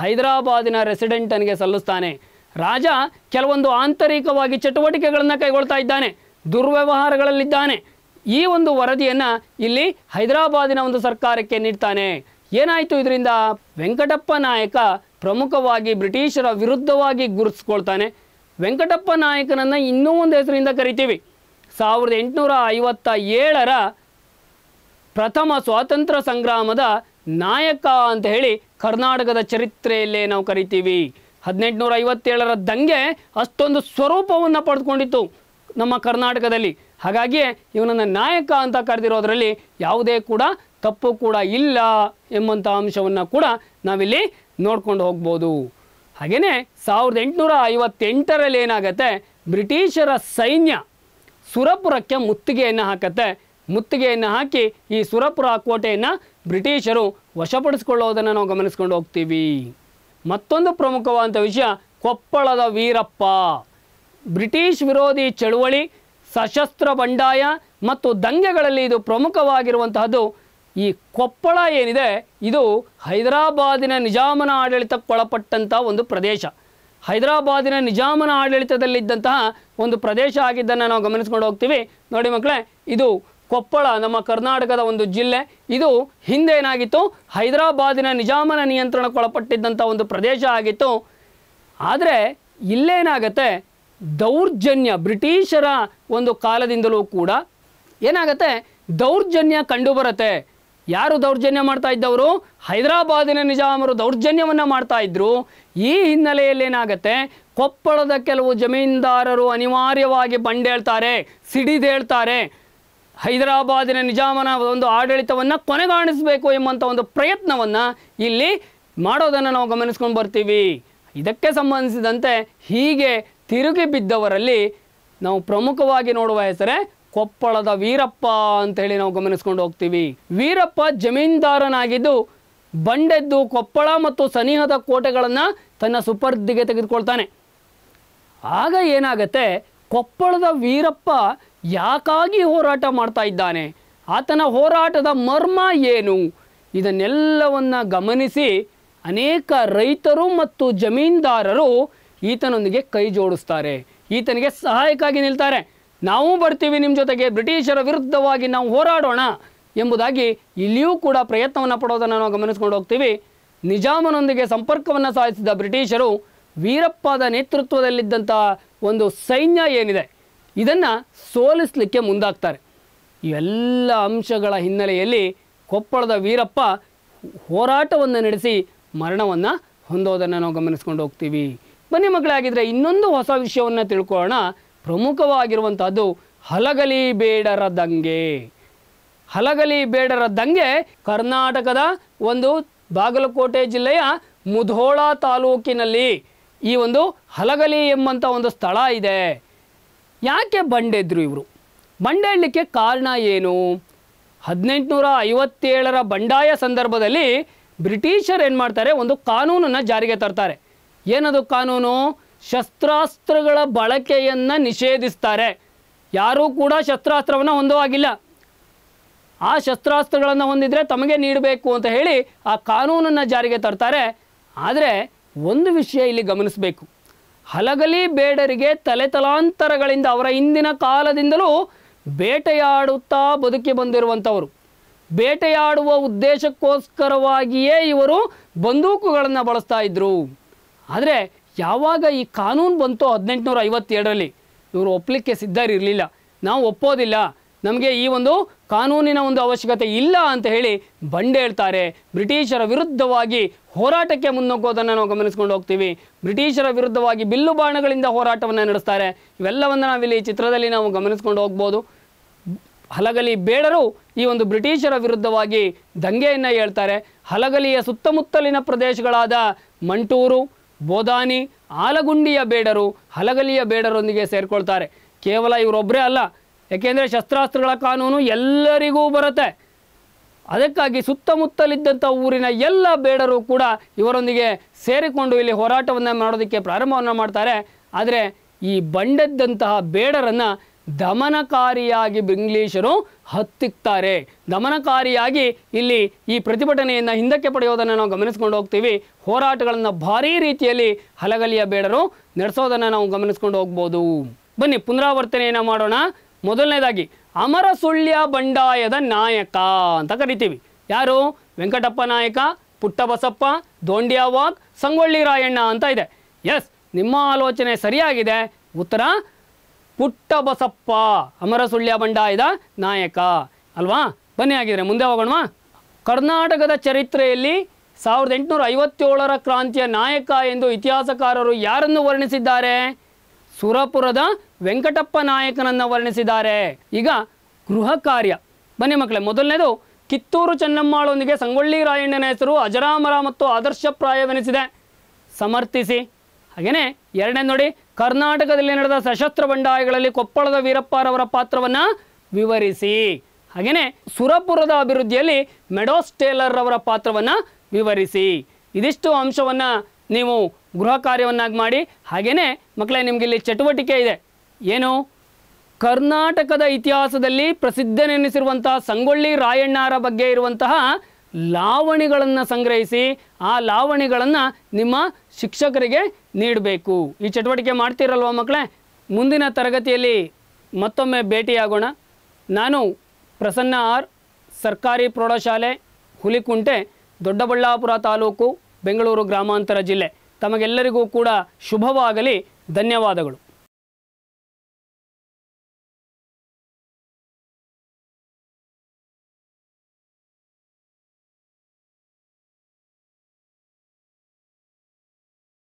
Speaker 1: ಹೈದರಾಬಾದಿನ ರೆಸಿಡೆಂಟನಿಗೆ ಸಲ್ಲಿಸ್ತಾನೆ. ರಾಜ ಕೆಲವೊಂದು ಆಂತರಿಕವಾಗಿ ಚಟುವಟಿಕೆಗಳನ್ನು ಕೈಗೊಳ್ತಾ ಇದ್ದಾನೆ, ದುರ್ವ್ಯವಹಾರಗಳಲ್ಲಿದ್ದಾನೆ. ಈ ಒಂದು ವರದಿಯನ್ನು ಇಲ್ಲಿ ಹೈದರಾಬಾದಿನ ಒಂದು ಸರ್ಕಾರಕ್ಕೆ ನೀಡ್ತಾನೆ. ಏನಾಯಿತು ಇದರಿಂದ? ವೆಂಕಟಪ್ಪ ನಾಯಕ ಪ್ರಮುಖವಾಗಿ ಬ್ರಿಟಿಷರ ವಿರುದ್ಧವಾಗಿ ಗುರುತಿಸ್ಕೊಳ್ತಾನೆ. ವೆಂಕಟಪ್ಪ ನಾಯಕನನ್ನು ಇನ್ನೂ ಒಂದು ಹೆಸರಿಂದ ಕರಿತೀವಿ. ಸಾವಿರದ ಎಂಟುನೂರ ಐವತ್ತ ಏಳರ ಪ್ರಥಮ ಸ್ವಾತಂತ್ರ್ಯ ಸಂಗ್ರಾಮದ ನಾಯಕ ಅಂತ ಹೇಳಿ ಕರ್ನಾಟಕದ ಚರಿತ್ರೆಯಲ್ಲೇ ನಾವು ಕರಿತೀವಿ. ಹದಿನೆಂಟುನೂರ ಐವತ್ತೇಳರ ದಂಗೆ ಅಷ್ಟೊಂದು ಸ್ವರೂಪವನ್ನು ಪಡೆದುಕೊಂಡಿತ್ತು ನಮ್ಮ ಕರ್ನಾಟಕದಲ್ಲಿ. ಹಾಗಾಗಿಯೇ ಇವನನ್ನು ನಾಯಕ ಅಂತ ಕರೆದಿರೋದರಲ್ಲಿ ಯಾವುದೇ ಕೂಡ ತಪ್ಪು ಕೂಡ ಇಲ್ಲ ಎಂಬಂಥ ಅಂಶವನ್ನು ಕೂಡ ನಾವಿಲ್ಲಿ ನೋಡ್ಕೊಂಡು ಹೋಗ್ಬೋದು. ಹಾಗೆಯೇ ಸಾವಿರದ ಎಂಟುನೂರ ಐವತ್ತೆಂಟರಲ್ಲಿ ಏನಾಗುತ್ತೆ? ಬ್ರಿಟಿಷರ ಸೈನ್ಯ ಸುರಪುರಕ್ಕೆ ಮುತ್ತಿಗೆಯನ್ನು ಹಾಕತ್ತೆ. ಮುತ್ತಿಗೆಯನ್ನು ಹಾಕಿ ಈ ಸುರಪುರ ಕೋಟೆಯನ್ನು ಬ್ರಿಟಿಷರು ವಶಪಡಿಸ್ಕೊಳ್ಳೋದನ್ನು ನಾವು ಗಮನಿಸ್ಕೊಂಡು ಹೋಗ್ತೀವಿ. ಮತ್ತೊಂದು ಪ್ರಮುಖವಾದಂಥ ವಿಷಯ, ಕೊಪ್ಪಳದ ವೀರಪ್ಪ. ಬ್ರಿಟಿಷ್ ವಿರೋಧಿ ಚಳುವಳಿ, ಸಶಸ್ತ್ರ ಬಂಡಾಯ ಮತ್ತು ದಂಗೆಗಳಲ್ಲಿ ಇದು ಪ್ರಮುಖವಾಗಿರುವಂತಹದ್ದು ಈ ಕೊಪ್ಪಳ ಏನಿದೆ, ಇದು ಹೈದರಾಬಾದಿನ ನಿಜಾಮನ ಆಡಳಿತಕ್ಕೊಳಪಟ್ಟಂಥ ಒಂದು ಪ್ರದೇಶ. ಹೈದರಾಬಾದಿನ ನಿಜಾಮನ ಆಡಳಿತದಲ್ಲಿದ್ದಂತಹ ಒಂದು ಪ್ರದೇಶ ಆಗಿದ್ದನ್ನು ನಾವು ಗಮನಿಸ್ಕೊಂಡು ಹೋಗ್ತೀವಿ. ನೋಡಿ ಮಕ್ಕಳೇ, ಇದು ಕೊಪ್ಪಳ, ನಮ್ಮ ಕರ್ನಾಟಕದ ಒಂದು ಜಿಲ್ಲೆ. ಇದು ಹಿಂದೆ ಏನಾಗಿತ್ತು, ಹೈದರಾಬಾದಿನ ನಿಜಾಮನ ನಿಯಂತ್ರಣಕ್ಕೊಳಪಟ್ಟಿದ್ದಂಥ ಒಂದು ಪ್ರದೇಶ ಆಗಿತ್ತು. ಆದರೆ, ಇಲ್ಲೇನಾಗತ್ತೆ, ದೌರ್ಜನ್ಯ, ಬ್ರಿಟಿಷರ ಒಂದು ಕಾಲದಿಂದಲೂ ಕೂಡ ಏನಾಗತ್ತೆ, ದೌರ್ಜನ್ಯ ಕಂಡುಬರುತ್ತೆ. ಯಾರು ದೌರ್ಜನ್ಯ ಮಾಡ್ತಾ ಇದ್ದವರು? ಹೈದರಾಬಾದಿನ ನಿಜಾಮರು ದೌರ್ಜನ್ಯವನ್ನು ಮಾಡ್ತಾ ಇದ್ದರು ಈ ಹಿನ್ನೆಲೆಯಲ್ಲಿ ಏನಾಗುತ್ತೆ? ಕೊಪ್ಪಳದ ಕೆಲವು ಜಮೀನ್ದಾರರು ಅನಿವಾರ್ಯವಾಗಿ ಬಂಡೇಳ್ತಾರೆ ಸಿಡಿದೇಳ್ತಾರೆ ಹೈದರಾಬಾದಿನ ನಿಜಾಮನ ಒಂದು ಆಡಳಿತವನ್ನು ಕೊನೆಗಾಣಿಸಬೇಕು ಎಂಬಂಥ ಒಂದು ಪ್ರಯತ್ನವನ್ನು ಇಲ್ಲಿ ಮಾಡೋದನ್ನು ನಾವು ಗಮನಿಸ್ಕೊಂಡು ಬರ್ತೀವಿ. ಇದಕ್ಕೆ ಸಂಬಂಧಿಸಿದಂತೆ ಹೀಗೆ ತಿರುಗಿ ಬಿದ್ದವರಲ್ಲಿ ನಾವು ಪ್ರಮುಖವಾಗಿ ನೋಡುವ ಹೆಸರೇ ಕೊಪ್ಪಳದ ವೀರಪ್ಪ ಅಂತ ಹೇಳಿ ನಾವು ಗಮನಿಸ್ಕೊಂಡು ಹೋಗ್ತೀವಿ. ವೀರಪ್ಪ ಜಮೀನ್ದಾರನಾಗಿದ್ದು ಬಂಡೆದ್ದು ಕೊಪ್ಪಳ ಮತ್ತು ಸನಿಹದ ಕೋಟೆಗಳನ್ನು ತನ್ನ ಸುಪರ್ದಿಗೆ ತೆಗೆದುಕೊಳ್ತಾನೆ. ಆಗ ಏನಾಗತ್ತೆ, ಕೊಪ್ಪಳದ ವೀರಪ್ಪ ಯಾಕಾಗಿ ಹೋರಾಟ ಮಾಡ್ತಾ ಇದ್ದಾನೆ? ಆತನ ಹೋರಾಟದ ಮರ್ಮ ಏನು? ಇದನ್ನೆಲ್ಲವನ್ನು ಗಮನಿಸಿ ಅನೇಕ ರೈತರು ಮತ್ತು ಜಮೀನ್ದಾರರು ಈತನೊಂದಿಗೆ ಕೈ ಜೋಡಿಸ್ತಾರೆ. ಈತನಿಗೆ ಸಹಾಯಕ್ಕಾಗಿ ನಿಲ್ತಾರೆ. ನಾವು ಬರ್ತೀವಿ ನಿಮ್ಮ ಜೊತೆಗೆ ಬ್ರಿಟಿಷರ ವಿರುದ್ಧವಾಗಿ ನಾವು ಹೋರಾಡೋಣ ಎಂಬುದಾಗಿ ಇಲ್ಲಿಯೂ ಕೂಡ ಪ್ರಯತ್ನವನ್ನು ಪಡೋದನ್ನು ನಾವು ಗಮನಿಸ್ಕೊಂಡು ಹೋಗ್ತೀವಿ. ನಿಜಾಮನೊಂದಿಗೆ ಸಂಪರ್ಕವನ್ನು ಸಾಧಿಸಿದ ಬ್ರಿಟಿಷರು ವೀರಪ್ಪದ ನೇತೃತ್ವದಲ್ಲಿದ್ದಂಥ ಒಂದು ಸೈನ್ಯ ಏನಿದೆ, ಇದನ್ನು ಸೋಲಿಸಲಿಕ್ಕೆ ಮುಂದಾಗ್ತಾರೆ. ಇವೆಲ್ಲ ಅಂಶಗಳ ಹಿನ್ನೆಲೆಯಲ್ಲಿ ಕೊಪ್ಪಳದ ವೀರಪ್ಪ ಹೋರಾಟವನ್ನು ನಡೆಸಿ ಮರಣವನ್ನು ಹೊಂದೋದನ್ನು ನಾವು ಗಮನಿಸ್ಕೊಂಡು ಹೋಗ್ತೀವಿ. ಬನ್ನಿ ಮಕ್ಕಳಾಗಿದ್ದರೆ ಇನ್ನೊಂದು ಹೊಸ ವಿಷಯವನ್ನು ತಿಳ್ಕೊಳ್ಳೋಣ. ಪ್ರಮುಖವಾಗಿರುವಂಥದ್ದು ಹಲಗಲಿ ಬೇಡರ ದಂಗೆ ಹಲಗಲಿ ಬೇಡರ ದಂಗೆ ಕರ್ನಾಟಕದ ಒಂದು ಬಾಗಲಕೋಟೆ ಜಿಲ್ಲೆಯ ಮುಧೋಳ ತಾಲೂಕಿನಲ್ಲಿ ಈ ಒಂದು ಹಲಗಲಿ ಎಂಬಂಥ ಒಂದು ಸ್ಥಳ ಇದೆ. ಯಾಕೆ ಬಂಡೆದ್ರು ಇವರು? ಬಂಡೆಡಲಿಕ್ಕೆ ಕಾರಣ ಏನು? ಹದಿನೆಂಟುನೂರ ಐವತ್ತೇಳರ ಬಂಡಾಯ ಸಂದರ್ಭದಲ್ಲಿ ಬ್ರಿಟಿಷರು ಏನು ಮಾಡ್ತಾರೆ ಒಂದು ಕಾನೂನನ್ನು ಜಾರಿಗೆ ತರ್ತಾರೆ. ಏನದು ಕಾನೂನು? ಶಸ್ತ್ರಾಸ್ತ್ರಗಳ ಬಳಕೆಯನ್ನು ನಿಷೇಧಿಸ್ತಾರೆ. ಯಾರೂ ಕೂಡ ಶಸ್ತ್ರಾಸ್ತ್ರವನ್ನು ಹೊಂದುವಾಗಿಲ್ಲ. ಆ ಶಸ್ತ್ರಾಸ್ತ್ರಗಳನ್ನು ಹೊಂದಿದರೆ ತಮಗೆ ನೀಡಬೇಕು ಅಂತ ಹೇಳಿ ಆ ಕಾನೂನನ್ನು ಜಾರಿಗೆ ತರ್ತಾರೆ. ಆದರೆ ಒಂದು ವಿಷಯ ಇಲ್ಲಿ ಗಮನಿಸಬೇಕು. ಹಲಗಲಿ ಬೇಡರಿಗೆ ತಲೆ ತಲಾಂತರಗಳಿಂದ ಅವರ ಹಿಂದಿನ ಕಾಲದಿಂದಲೂ ಬೇಟೆಯಾಡುತ್ತಾ ಬದುಕಿ ಬಂದಿರುವಂಥವರು. ಬೇಟೆಯಾಡುವ ಉದ್ದೇಶಕ್ಕೋಸ್ಕರವಾಗಿಯೇ ಇವರು ಬಂದೂಕುಗಳನ್ನು ಬಳಸ್ತಾ ಇದ್ದರು ಆದರೆ ಯಾವಾಗ ಈ ಕಾನೂನು ಬಂತೋ ಹದಿನೆಂಟುನೂರ ಐವತ್ತೇಳರಲ್ಲಿ ಇವರು ಒಪ್ಪಲಿಕ್ಕೆ ಸಿದ್ಧರಿರಲಿಲ್ಲ. ನಾವು ಒಪ್ಪೋದಿಲ್ಲ. ನಮಗೆ ಈ ಒಂದು ಕಾನೂನಿನ ಒಂದು ಅವಶ್ಯಕತೆ ಇಲ್ಲ ಅಂತ ಹೇಳಿ ಬಂಡೆ ಹೇಳ್ತಾರೆ. ಬ್ರಿಟಿಷರ ವಿರುದ್ಧವಾಗಿ ಹೋರಾಟಕ್ಕೆ ಮುನ್ನುಗ್ಗೋದನ್ನು ನಾವು ಗಮನಿಸ್ಕೊಂಡು ಹೋಗ್ತೀವಿ. ಬ್ರಿಟಿಷರ ವಿರುದ್ಧವಾಗಿ ಬಿಲ್ಲು ಬಾಣಗಳಿಂದ ಹೋರಾಟವನ್ನು ನಡೆಸ್ತಾರೆ. ಇವೆಲ್ಲವನ್ನು ನಾವಿಲ್ಲಿ ಈ ಚಿತ್ರದಲ್ಲಿ ನಾವು ಗಮನಿಸ್ಕೊಂಡು ಹೋಗ್ಬೋದು. ಹಲಗಲಿ ಬೇಡರು ಈ ಒಂದು ಬ್ರಿಟಿಷರ ವಿರುದ್ಧವಾಗಿ ದಂಗೆಯನ್ನು ಹೇಳ್ತಾರೆ. ಹಲಗಲಿಯ ಸುತ್ತಮುತ್ತಲಿನ ಪ್ರದೇಶಗಳಾದ ಮಂಟೂರು ಬೋದಾನಿ, ಆಲಗುಂಡಿಯ ಬೇಡರು, ಹಲಗಲಿಯ ಬೇಡರೊಂದಿಗೆ ಸೇರಿಕೊಳ್ತಾರೆ. ಕೇವಲ ಇವರೊಬ್ಬರೇ ಅಲ್ಲ ಯಾಕೆಂದರೆ ಶಸ್ತ್ರಾಸ್ತ್ರಗಳ ಕಾನೂನು ಎಲ್ಲರಿಗೂ ಬರುತ್ತೆ. ಅದಕ್ಕಾಗಿ ಸುತ್ತಮುತ್ತಲಿದ್ದಂಥ ಊರಿನ ಎಲ್ಲ ಬೇಡರು ಕೂಡ ಇವರೊಂದಿಗೆ ಸೇರಿಕೊಂಡು ಇಲ್ಲಿ ಹೋರಾಟವನ್ನು ಮಾಡೋದಕ್ಕೆ ಪ್ರಾರಂಭವನ್ನು ಮಾಡ್ತಾರೆ. ಆದರೆ ಈ ಬಂಡೆದ್ದಂತಹ ಬೇಡರನ್ನು ದಮನಕಾರಿಯಾಗಿ ಇಂಗ್ಲೀಷರು ಹತ್ತಿಕ್ತಾರೆ. ದಮನಕಾರಿಯಾಗಿ ಇಲ್ಲಿ ಈ ಪ್ರತಿಭಟನೆಯನ್ನು ಹಿಂದಕ್ಕೆ ಪಡೆಯೋದನ್ನು ನಾವು ಗಮನಿಸ್ಕೊಂಡು ಹೋಗ್ತೀವಿ. ಹೋರಾಟಗಳನ್ನು ಭಾರೀ ರೀತಿಯಲ್ಲಿ ಹಲಗಲಿಯ ಬೇಡರು ನಡೆಸೋದನ್ನು ನಾವು ಗಮನಿಸ್ಕೊಂಡು ಹೋಗ್ಬೋದು. ಬನ್ನಿ, ಪುನರಾವರ್ತನೆಯನ್ನು ಮಾಡೋಣ. ಮೊದಲನೇದಾಗಿ, ಅಮರ ಸುಳ್ಯ ಬಂಡಾಯದ ನಾಯಕ ಅಂತ ಕರಿತೀವಿ. ಯಾರು? ವೆಂಕಟಪ್ಪ ನಾಯಕ, ಪುಟ್ಟಬಸಪ್ಪ, ದೋಂಡಿಯಾವಾಗ್, ಸಂಗೊಳ್ಳಿ ರಾಯಣ್ಣ ಅಂತ ಇದೆ. ಎಸ್, ನಿಮ್ಮ ಆಲೋಚನೆ ಸರಿಯಾಗಿದೆ. ಉತ್ತರ ಪುಟ್ಟಬಸಪ್ಪ ಅಮರ ಸುಳ್ಯ ಬಂಡಾಯದ ನಾಯಕ. ಅಲ್ವಾ? ಬನ್ನಿ ಆಗಿದ್ರೆ ಮುಂದೆ ಹೋಗೋಣವಾ? ಕರ್ನಾಟಕದ ಚರಿತ್ರೆಯಲ್ಲಿ ಸಾವಿರದ ಎಂಟುನೂರ ಐವತ್ತೇಳರ ಕ್ರಾಂತಿಯ ನಾಯಕ ಎಂದು ಇತಿಹಾಸಕಾರರು ಯಾರನ್ನು ವರ್ಣಿಸಿದ್ದಾರೆ? ಸುರಪುರದ ವೆಂಕಟಪ್ಪ ನಾಯಕನನ್ನು ವರ್ಣಿಸಿದ್ದಾರೆ. ಈಗ ಗೃಹ ಕಾರ್ಯ. ಬನ್ನಿ ಮಕ್ಕಳೇ, ಮೊದಲನೇದು ಕಿತ್ತೂರು ಚೆನ್ನಮ್ಮಾಳೊಂದಿಗೆ ಸಂಗೊಳ್ಳಿ ರಾಯಣ್ಣನ ಹೆಸರು ಅಜರಾಮರ ಮತ್ತು ಆದರ್ಶಪ್ರಾಯವೆನಿಸಿದೆ. ಸಮರ್ಥಿಸಿ. ಹಾಗೆಯೇ ಎರಡನೇ ನೋಡಿ ಕರ್ನಾಟಕದಲ್ಲಿ ನಡೆದ ಸಶಸ್ತ್ರ ಬಂಡಾಯಗಳಲ್ಲಿ ಕೊಪ್ಪಳದ ವೀರಪ್ಪರವರ ಪಾತ್ರವನ್ನು ವಿವರಿಸಿ. ಹಾಗೆಯೇ ಸುರಪುರದ ಅಭಿವೃದ್ಧಿಯಲ್ಲಿ ಮೆಡೋಸ್ ಟೇಲರ್ ಅವರ ಪಾತ್ರವನ್ನು ವಿವರಿಸಿ. ಇದಿಷ್ಟು ಅಂಶವನ್ನು ನೀವು ಗೃಹ ಕಾರ್ಯವನ್ನಾಗಿ ಮಾಡಿ. ಹಾಗೆಯೇ ಮಕ್ಕಳೇ ನಿಮಗೆ ಇಲ್ಲಿ ಚಟುವಟಿಕೆ ಇದೆ. ಏನು? ಕರ್ನಾಟಕದ ಇತಿಹಾಸದಲ್ಲಿ ಪ್ರಸಿದ್ಧನೆನಿಸಿರುವಂತಹ ಸಂಗೊಳ್ಳಿ ರಾಯಣ್ಣರ ಬಗ್ಗೆ ಇರುವಂತಹ ಲಾವಣಿಗಳನ್ನು ಸಂಗ್ರಹಿಸಿ ಆ ಲಾವಣಿಗಳನ್ನು ನಿಮ್ಮ ಶಿಕ್ಷಕರಿಗೆ ನೀಡಬೇಕು. ಈ ಚಟುವಟಿಕೆ ಮಾಡ್ತೀರಲ್ವ ಮಕ್ಕಳೇ ಮುಂದಿನ ತರಗತಿಯಲ್ಲಿ ಮತ್ತೊಮ್ಮೆ ಭೇಟಿಯಾಗೋಣ. ನಾನು ಪ್ರಸನ್ನ ಆರ್, ಸರ್ಕಾರಿ ಪ್ರೌಢಶಾಲೆ, ಹುಲಿಕುಂಟೆ, ದೊಡ್ಡಬಳ್ಳಾಪುರ ತಾಲೂಕು, ಬೆಂಗಳೂರು ಗ್ರಾಮಾಂತರ ಜಿಲ್ಲೆ. ತಮಗೆಲ್ಲರಿಗೂ ಕೂಡ ಶುಭವಾಗಲಿ. ಧನ್ಯವಾದಗಳು.